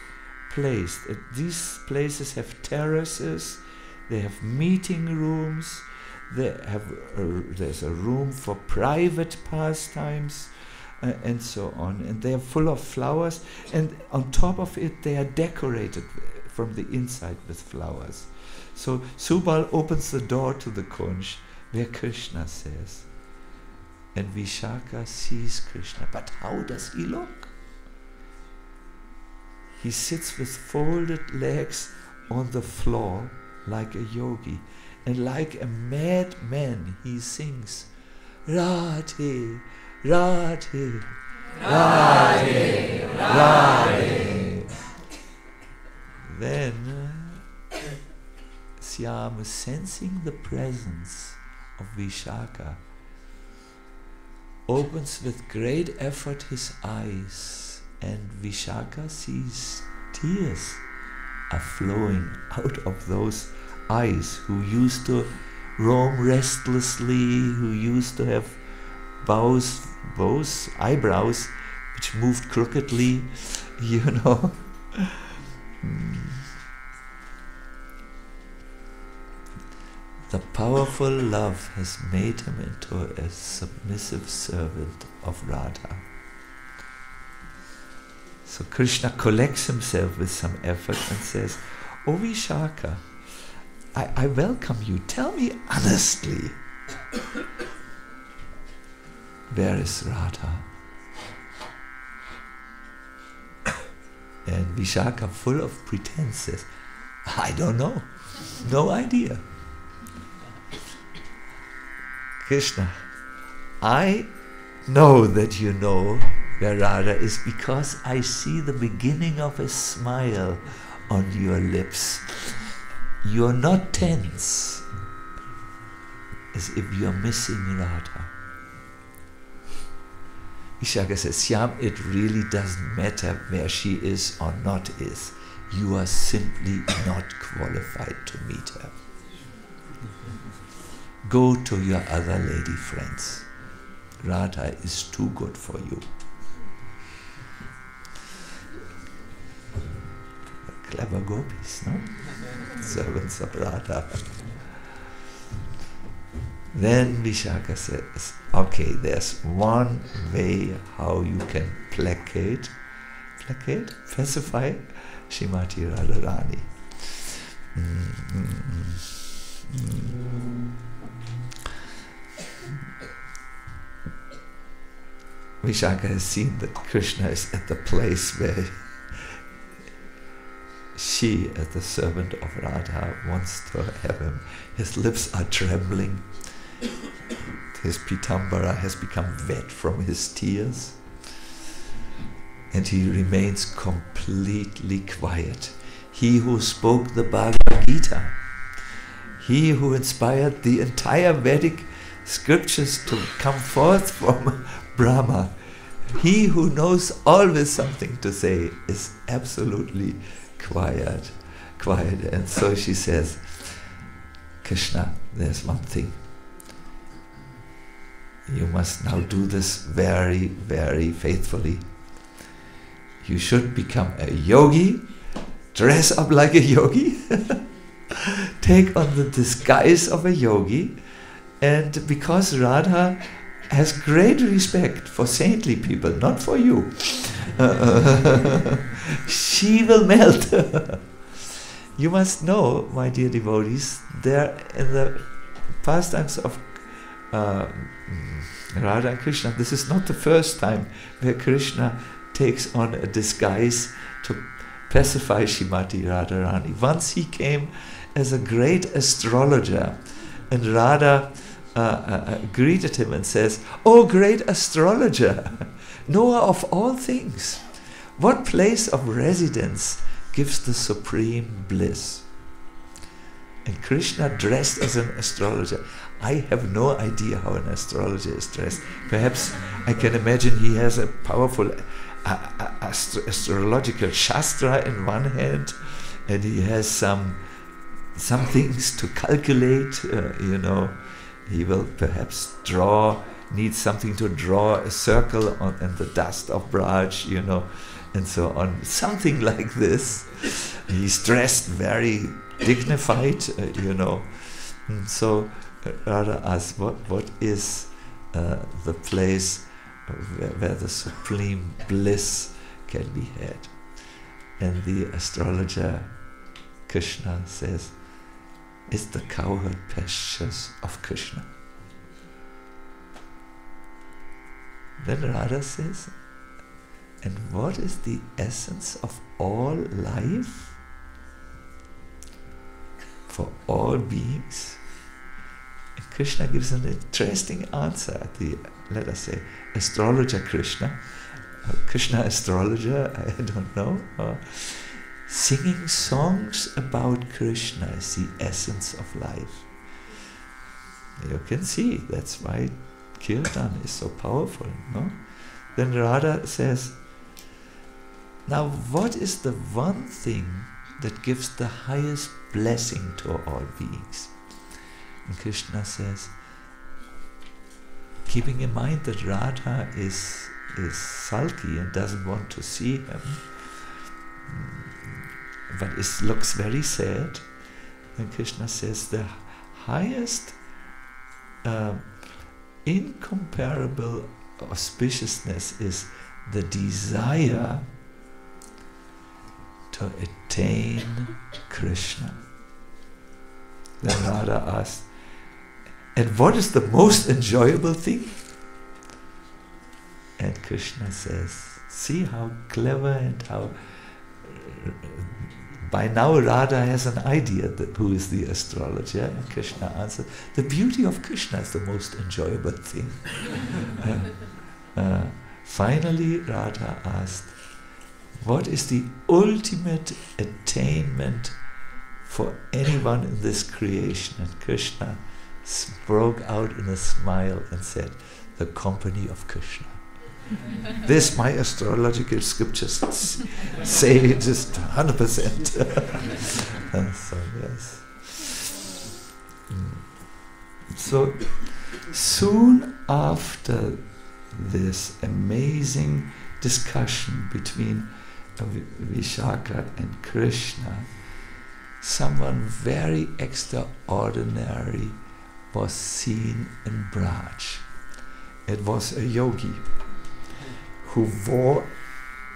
place. Uh, these places have terraces, they have meeting rooms, they have a, there's a room for private pastimes. Uh, and so on, and they are full of flowers, and on top of it, they are decorated from the inside with flowers. So Subal opens the door to the kunj, where Krishna says, and Vishaka sees Krishna. But how does he look? He sits with folded legs on the floor like a yogi, and like a madman he sings, Radhe, Radhe, Radhe, Radhe. Then uh, sensing the presence of Vishaka, opens with great effort his eyes, and Vishaka sees tears are flowing out of those eyes who used to roam restlessly, who used to have bows, bows, eyebrows which moved crookedly, you know. Mm. The powerful love has made him into a submissive servant of Radha. So Krishna collects himself with some effort and says, O Vishaka, I, I welcome you. Tell me honestly, where is Radha? And Vishaka, full of pretense, says, I don't know. No idea. Krishna, I know that you know where Radha is because I see the beginning of a smile on your lips. You're not tense as if you're missing Radha. Vishaka says, Syam, it really doesn't matter where she is or not is. You are simply not qualified to meet her. Go to your other lady friends. Radha is too good for you. Clever gopis, no? Servants of Radha. Then Vishaka says, okay, there's one way how you can placate, placate, pacify Shrimati Radharani. Mm, mm. Vishaka has seen that Krishna is at the place where she, as the servant of Radha, wants to have him. His lips are trembling. His pitambara has become wet from his tears. And he remains completely quiet. He who spoke the Bhagavad Gita, he who inspired the entire Vedic scriptures to come forth from Brahma, he who knows always something to say is absolutely quiet, quiet. And so she says, Krishna, there's one thing. You must now do this very, very faithfully. You should become a yogi, dress up like a yogi, take on the disguise of a yogi, and because Radha has great respect for saintly people, not for you. she will melt. you must know, my dear devotees, there in the pastimes of uh, Radha and Krishna, this is not the first time where Krishna takes on a disguise to pacify Shrimati Radharani. Once he came as a great astrologer, and Radha uh, uh, greeted him and says, "Oh, great astrologer, knower of all things, what place of residence gives the supreme bliss?" And Krishna dressed as an astrologer. I have no idea how an astrologer is dressed. Perhaps I can imagine he has a powerful uh, astro- astrological shastra in one hand, and he has some some things to calculate. Uh, you know, he will perhaps draw needs something to draw a circle on in the dust of Braj. You know, and so on. Something like this. He's dressed very dignified. Uh, you know, and so uh, Radha asks, what what is uh, the place where, where the supreme bliss can be had? And the astrologer Krishna says, it's the cowherd pastures of Krishna. Then Radha says, and what is the essence of all life? For all beings? And Krishna gives an interesting answer. The, let us say, astrologer Krishna, uh, Krishna astrologer, I don't know. Uh, singing songs about Krishna is the essence of life. You can see that's why kirtan is so powerful, no? Then Radha says, Now what is the one thing that gives the highest blessing to all beings? And Krishna says, keeping in mind that Radha is is sulky and doesn't want to see him, but it looks very sad. And Krishna says the highest uh, incomparable auspiciousness is the desire to attain Krishna. Then Radha asked, and what is the most enjoyable thing? And Krishna says, see how clever and how by now Radha has an idea that who is the astrologer, and Krishna answers, the beauty of Krishna is the most enjoyable thing. uh, uh, finally, Radha asked, what is the ultimate attainment for anyone in this creation? And Krishna broke out in a smile and said, the company of Krishna. This my astrological scriptures say just 100%. so, yes. Mm. So, soon after this amazing discussion between Vishaka and Krishna, someone very extraordinary was seen in Braj. It was a yogi who wore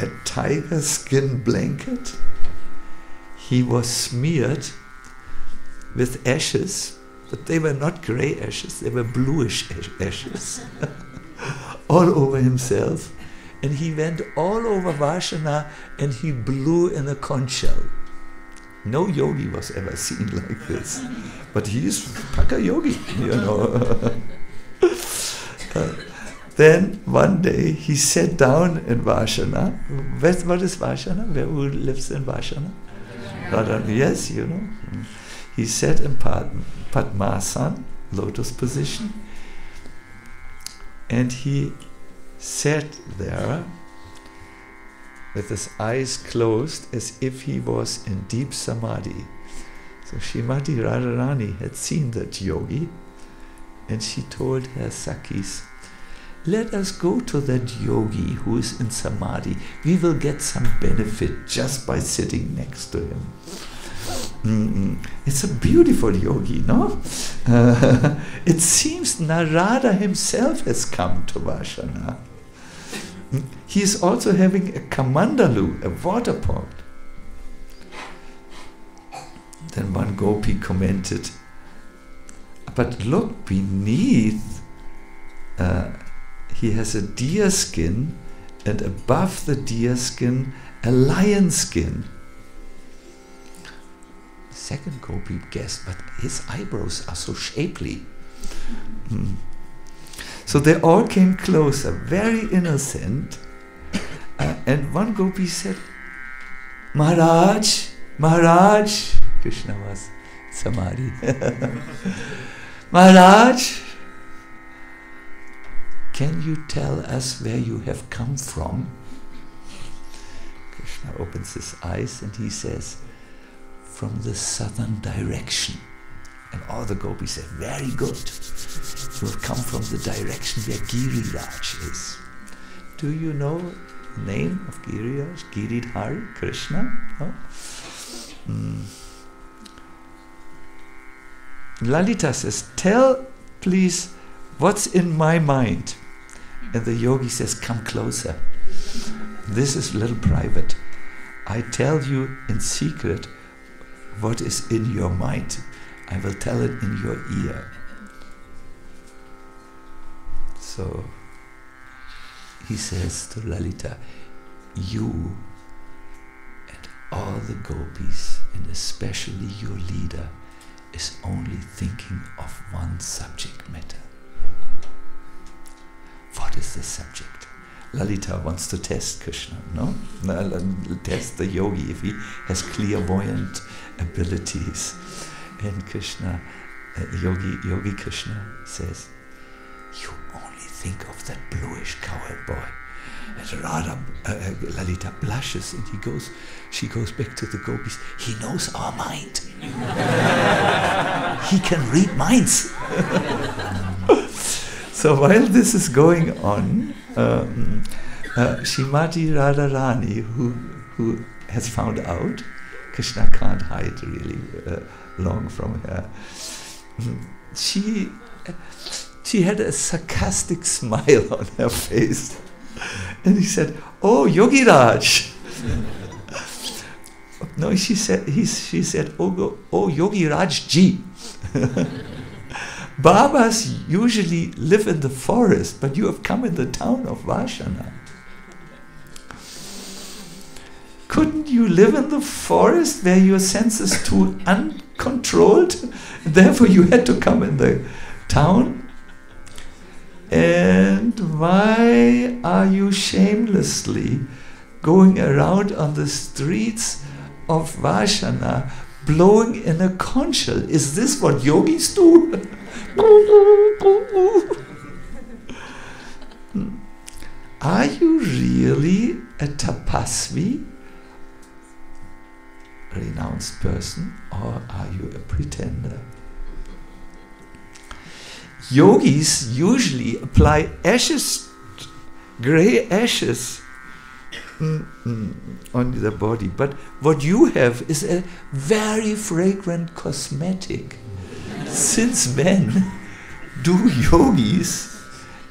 a tiger skin blanket. He was smeared with ashes, but they were not grey ashes, they were bluish ashes all over himself. And he went all over Varshana and he blew in a conch shell. No yogi was ever seen like this. But he is Paka yogi, you know. uh, then one day he sat down in Varshana. What is Varshana? Where who lives in Varshana? Radha. Yes, you know. He sat in Padmasan, lotus position, and he sat there with his eyes closed as if he was in deep samadhi. So Shrimati Radharani had seen that yogi and she told her Sakhis, let us go to that yogi who is in samadhi. We will get some benefit just by sitting next to him. Mm-mm. It's a beautiful yogi, no? Uh, it seems Narada himself has come to Varshana. He is also having a kamandalu, a water pot. Then one gopi commented, but look beneath, uh, he has a deer skin, and above the deer skin, a lion skin. Second gopi guessed, but his eyebrows are so shapely. Hmm. So they all came closer, very innocent. Uh, and one gopi said, Maharaj, Maharaj, Krishna was Samadhi. Maharaj, can you tell us where you have come from? Krishna opens his eyes and he says, From the southern direction. And all the gopis said, Very good. You have come from the direction where Giriraj is. Do you know the name of Giriraj? Giridhari? Krishna? No? Mm. Lalita says, Tell please what's in my mind. And the yogi says, Come closer. This is a little private. I tell you in secret what is in your mind. I will tell it in your ear. So he says to Lalita, You and all the gopis, and especially your leader, is only thinking of one subject matter. What is the subject? Lalita wants to test Krishna, no? test the yogi if he has clairvoyant abilities. And Krishna, uh, Yogi, Yogi Krishna says, You only think of that bluish cowherd boy. And Radha, uh, uh, Lalita blushes and he goes, she goes back to the gopis. He knows our mind. he can read minds. so while this is going on, um, uh, Shrimati Radharani, who, who has found out, Krishna can't hide really uh, long from her, she, she had a sarcastic smile on her face. And he said, Oh, Yogi Raj. no, she said, he, she said, Oh, oh Yogi Raj ji. Babas usually live in the forest, but you have come in the town of Varshana. Couldn't you live in the forest where your senses too uncontrolled? Therefore, you had to come in the town. And why are you shamelessly going around on the streets of Varshana blowing in a conch shell? Is this what yogis do? Are you really a tapasvi, renounced person, or are you a pretender? Yogis usually apply ashes, gray ashes mm, mm, on the body, but what you have is a very fragrant cosmetic. Since when do yogis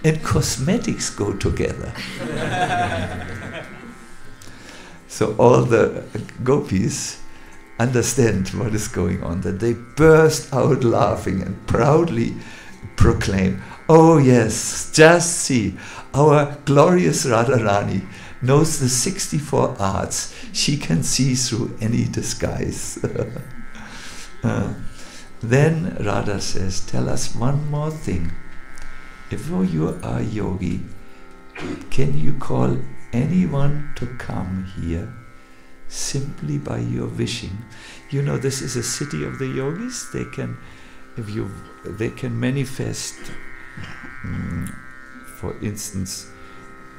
and cosmetics go together? so all the gopis understand what is going on, that they burst out laughing and proudly proclaim, Oh, yes, just see, our glorious Radharani knows the 64 arts. She can see through any disguise. uh, then Radha says, Tell us one more thing. If you are yogi, can you call anyone to come here simply by your wishing? You know, this is a city of the yogis. They can, if you, they can manifest. Mm, for instance,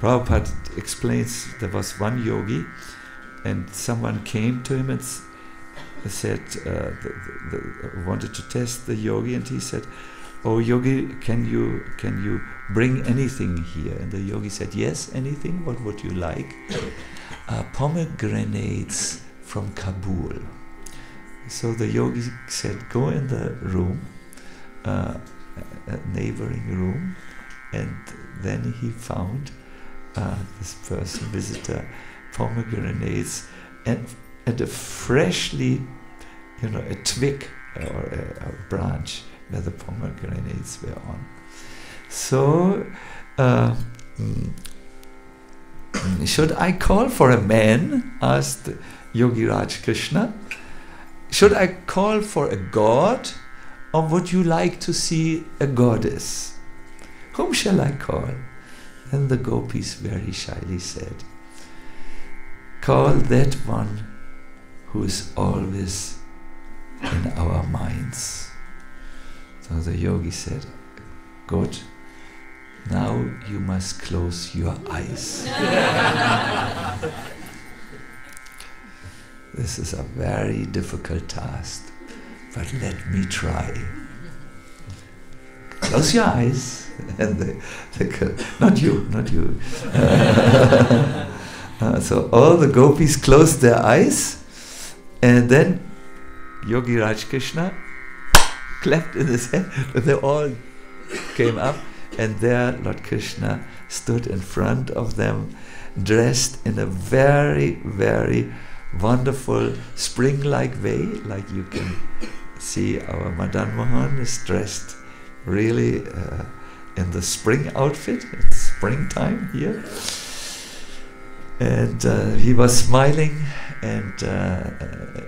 Prabhupada explains there was one yogi, and someone came to him and said uh, the, the, the, wanted to test the yogi, and he said, "Oh yogi, can you can you bring anything here?" And the yogi said, "Yes, anything. What would you like?" uh, pomegranates from Kabul. So the yogi said, "Go in the room, uh, neighboring room," and then he found uh, this person, visitor, pomegranates and and a freshly, you know, a twig or a, a branch where the pomegranates were on. So, uh, should I call for a man? asked Yogi Raj Krishna. Should I call for a god or would you like to see a goddess? Whom shall I call? Then the gopis very shyly said, Call that one who is always in our minds. So the yogi said, Good, now you must close your eyes. this is a very difficult task, but let me try. Close your eyes. And the, the, not you, not you. Uh, so all the gopis closed their eyes, and then Yogi Raj Krishna clapped in his hand, and they all came up, and there Lord Krishna stood in front of them, dressed in a very, very wonderful spring-like way, like you can see our Madan Mohan is dressed really uh, in the spring outfit. It's springtime here. And uh, he was smiling, and uh, uh,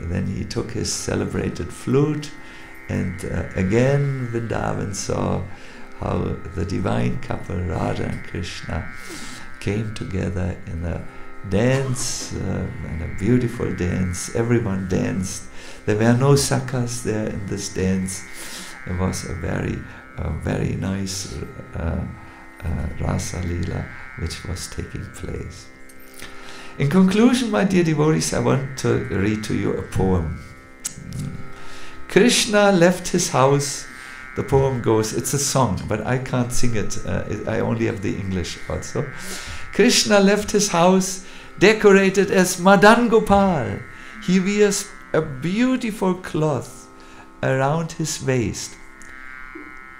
then he took his celebrated flute, and uh, again Vrindavan saw how the divine couple Radha and Krishna came together in a dance, uh, in a beautiful dance. Everyone danced. There were no sakas there in this dance. It was a very, uh, very nice uh, uh, Rasa lila which was taking place. In conclusion, my dear devotees, I want to read to you a poem. Krishna left his house. The poem goes, it's a song, but I can't sing it. Uh, it I only have the English also. Krishna left his house decorated as Madan Gopal. He wears a beautiful cloth around his waist.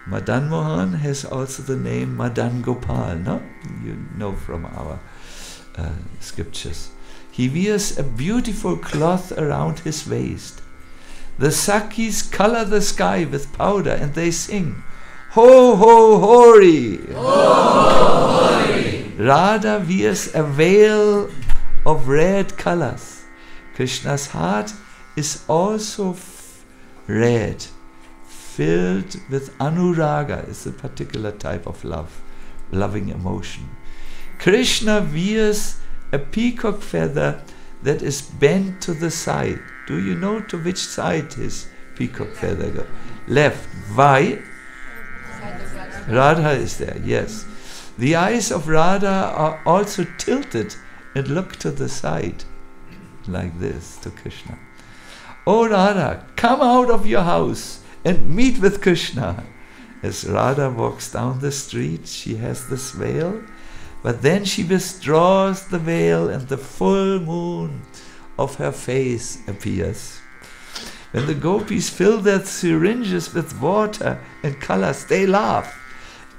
Madan Mohan has also the name Madan Gopal, no? You know from our uh, scriptures. He wears a beautiful cloth around his waist. The Sakhis color the sky with powder and they sing, Ho ho hori! Ho, ho, hori! Radha wears a veil of red colors. Krishna's heart is also red, filled with anuraga, is a particular type of love, loving emotion. Krishna wears a peacock feather that is bent to the side. Do you know to which side his peacock feather goes? Left. Why? Radha is there, yes. The eyes of Radha are also tilted and look to the side, like this to Krishna. Oh Radha, come out of your house and meet with Krishna. As Radha walks down the street, she has this veil, but then she withdraws the veil and the full moon of her face appears. When the gopis fill their syringes with water and colors, they laugh.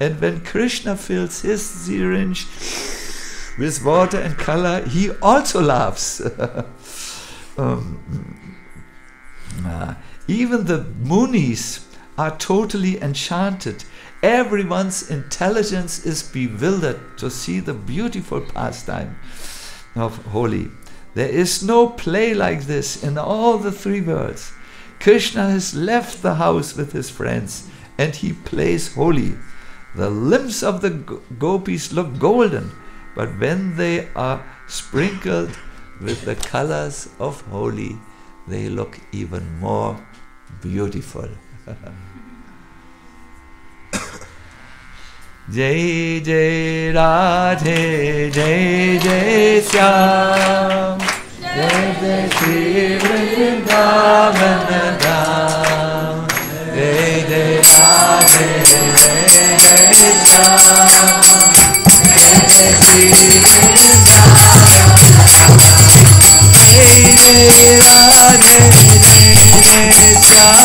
And when Krishna fills his syringe with water and color, he also laughs. um, uh, even the munis are totally enchanted. Everyone's intelligence is bewildered to see the beautiful pastime of Holi. There is no play like this in all the three worlds. Krishna has left the house with his friends and he plays Holi. The limbs of the go- gopis look golden, but when they are sprinkled with the colors of Holi, they look even more beautiful. Jai Jai Radhe Jai Jai Syam Jai Jai Shri Vrindavan Dham Jai Jai Radhe Jai Jai Syam Jai Jai Shri Vrindavan Jai Jai Radhe Jai Jai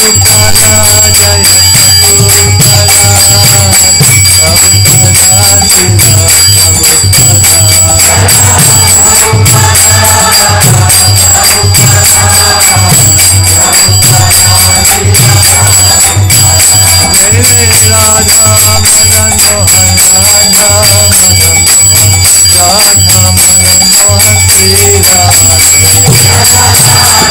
Kaukana Jaya Kaukana Kaukana Shiva Kaukana Kaukana Shiva Kaukana Shiva Radha Manmohan Shri Radha Manmohan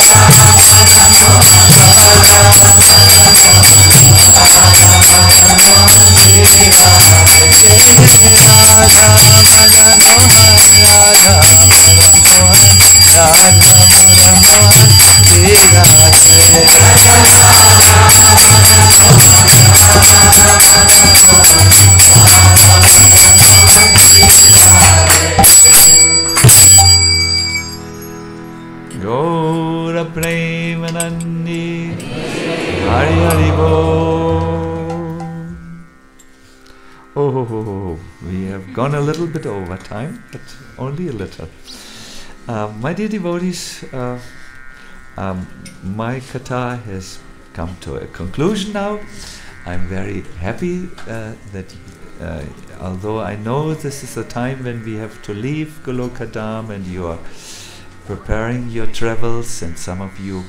Gaura Premanandi Hari Hari Bo. Oh, we have gone a little bit over time, but only a little. Uh, my dear devotees, uh, um, my katha has come to a conclusion now. I'm very happy uh, that, uh, although I know this is a time when we have to leave Goloka Dhama and you are preparing your travels, and some of you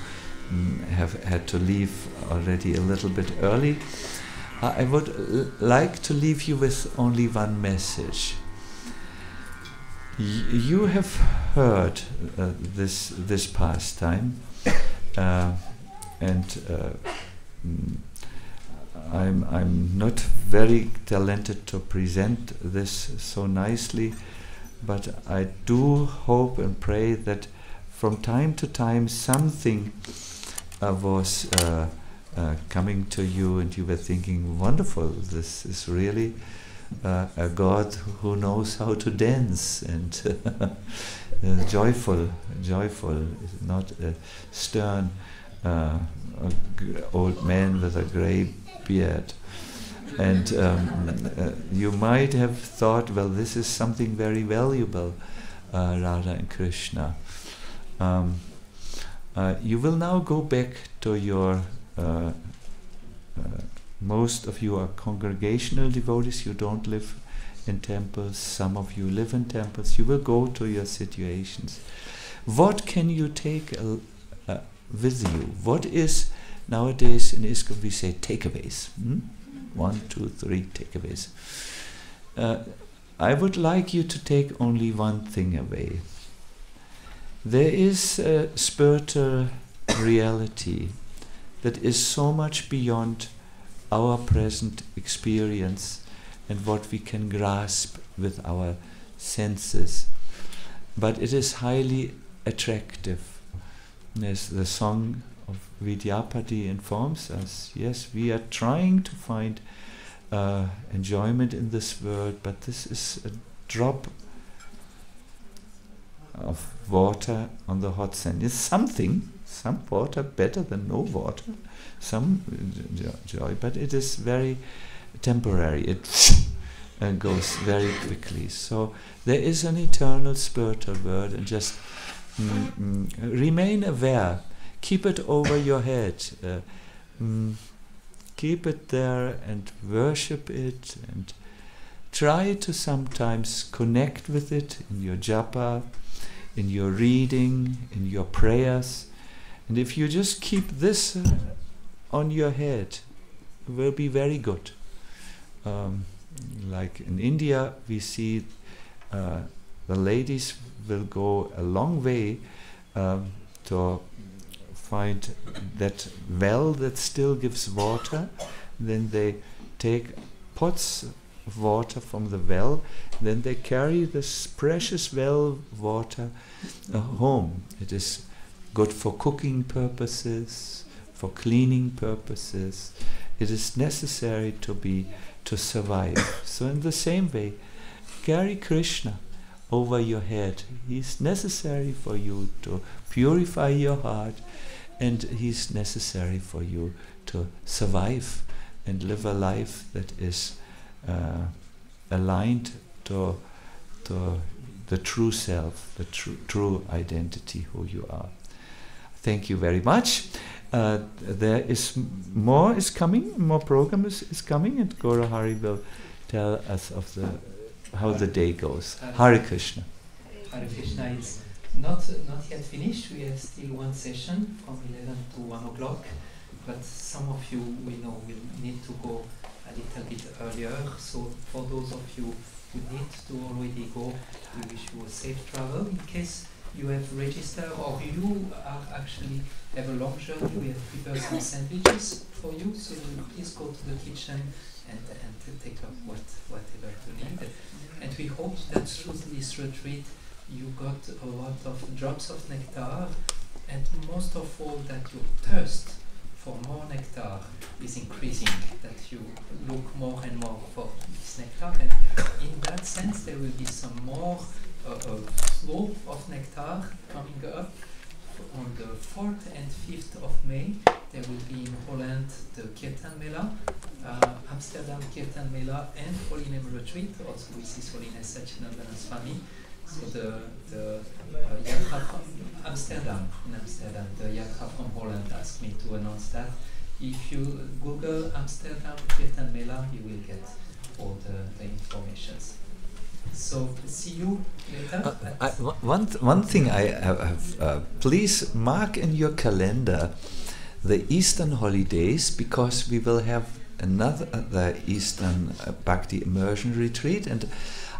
mm, have had to leave already a little bit early. I would like to leave you with only one message. You have heard uh, this this pastime, uh, and uh, mm, I'm I'm not very talented to present this so nicely, but I do hope and pray that from time to time something uh, was uh, uh, coming to you and you were thinking, wonderful, this is really uh, a God who knows how to dance and uh, joyful, joyful, not a stern uh, old man with a grey beard. And um, uh, you might have thought, well, this is something very valuable, uh, Radha and Krishna. Um, uh, you will now go back to your. Uh, uh, most of you are congregational devotees. You don't live in temples. Some of you live in temples. You will go to your situations. What can you take uh, with you? What is nowadays in ISKCON we say takeaways? Hmm? One, two, three takeaways. Uh, I would like you to take only one thing away. There is a spiritual reality that is so much beyond our present experience and what we can grasp with our senses. But it is highly attractive. As the song Vidyapati informs us, yes, we are trying to find uh, enjoyment in this world, but this is a drop of water on the hot sand. It's something, some water better than no water, some joy, but it is very temporary. It uh, goes very quickly. So there is an eternal spiritual world, and just mm, mm, remain aware. Keep it over your head. Uh, mm, keep it there and worship it and try to sometimes connect with it in your japa, in your reading, in your prayers. And if you just keep this uh, on your head, it will be very good. Um, like in India, we see uh, the ladies will go a long way um, to find that well that still gives water. Then they take pots of water from the well. Then they carry this precious well water uh, home. It is good for cooking purposes, for cleaning purposes. It is necessary to be to survive. so in the same way, carry Krishna over your head. He's necessary for you to purify your heart, and he's necessary for you to survive and live a life that is uh, aligned to to the true self, the tru- true identity, who you are. Thank you very much. Uh, there is more is coming, more program is, is coming, and Gaura Hari will tell us of the how the day goes. Hare Krishna. Hare Krishna is not not yet finished. We have still one session from 11 to 1 o'clock, but some of you we know will need to go a little bit earlier. So for those of you who need to already go, we wish you a safe travel. In case you have registered or you are actually have a long journey, we have prepared some sandwiches for you. So please go to the kitchen and, and take up what, whatever you need. And we hope that through this retreat you got a lot of drops of nectar and most of all that your thirst for more nectar is increasing, that you look more and more for this nectar and in that sense there will be some more uh, uh, flow of nectar coming up on the 4th and 5th of May. There will be in Holland the Kirtan Mela, uh, Amsterdam Kirtan Mela and Holy Name Retreat, also with His Holiness Sacinandana Swami. So the, the uh, Amsterdam, in Amsterdam, the Yatra from Holland asked me to announce that. If you Google Amsterdam Kirtan Mela, you will get all the, the informations. So see you later. Uh, I, one- one, thing I have, uh, please mark in your calendar the Eastern holidays because we will have another the Eastern uh, Bhakti immersion retreat and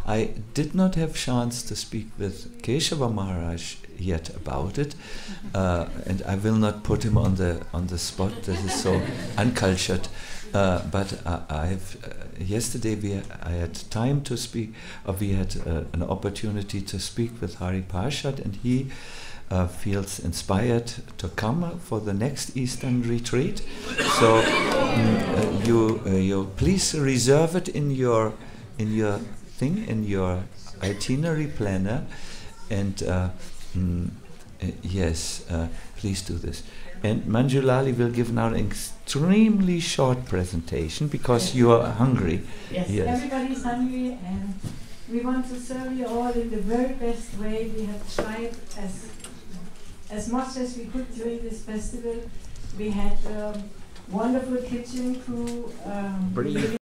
I did not have chance to speak with Keshava Maharaj yet about it uh, and I will not put him on the on the spot this is so uncultured uh, but uh, I've uh, yesterday we I had time to speak uh, we had uh, an opportunity to speak with Hari Parshad and he uh, feels inspired to come for the next Eastern retreat. So mm, uh, you uh, you please reserve it in your in your thing in your itinerary planner, and uh, mm, uh, yes, uh, please do this. And Manjulali will give now an extremely short presentation because you are hungry. Yes, Yes. is hungry and we want to serve you all in the very best way. We have tried as as much as we could during this festival. We had um, wonderful kitchen crew. Um, Breathe.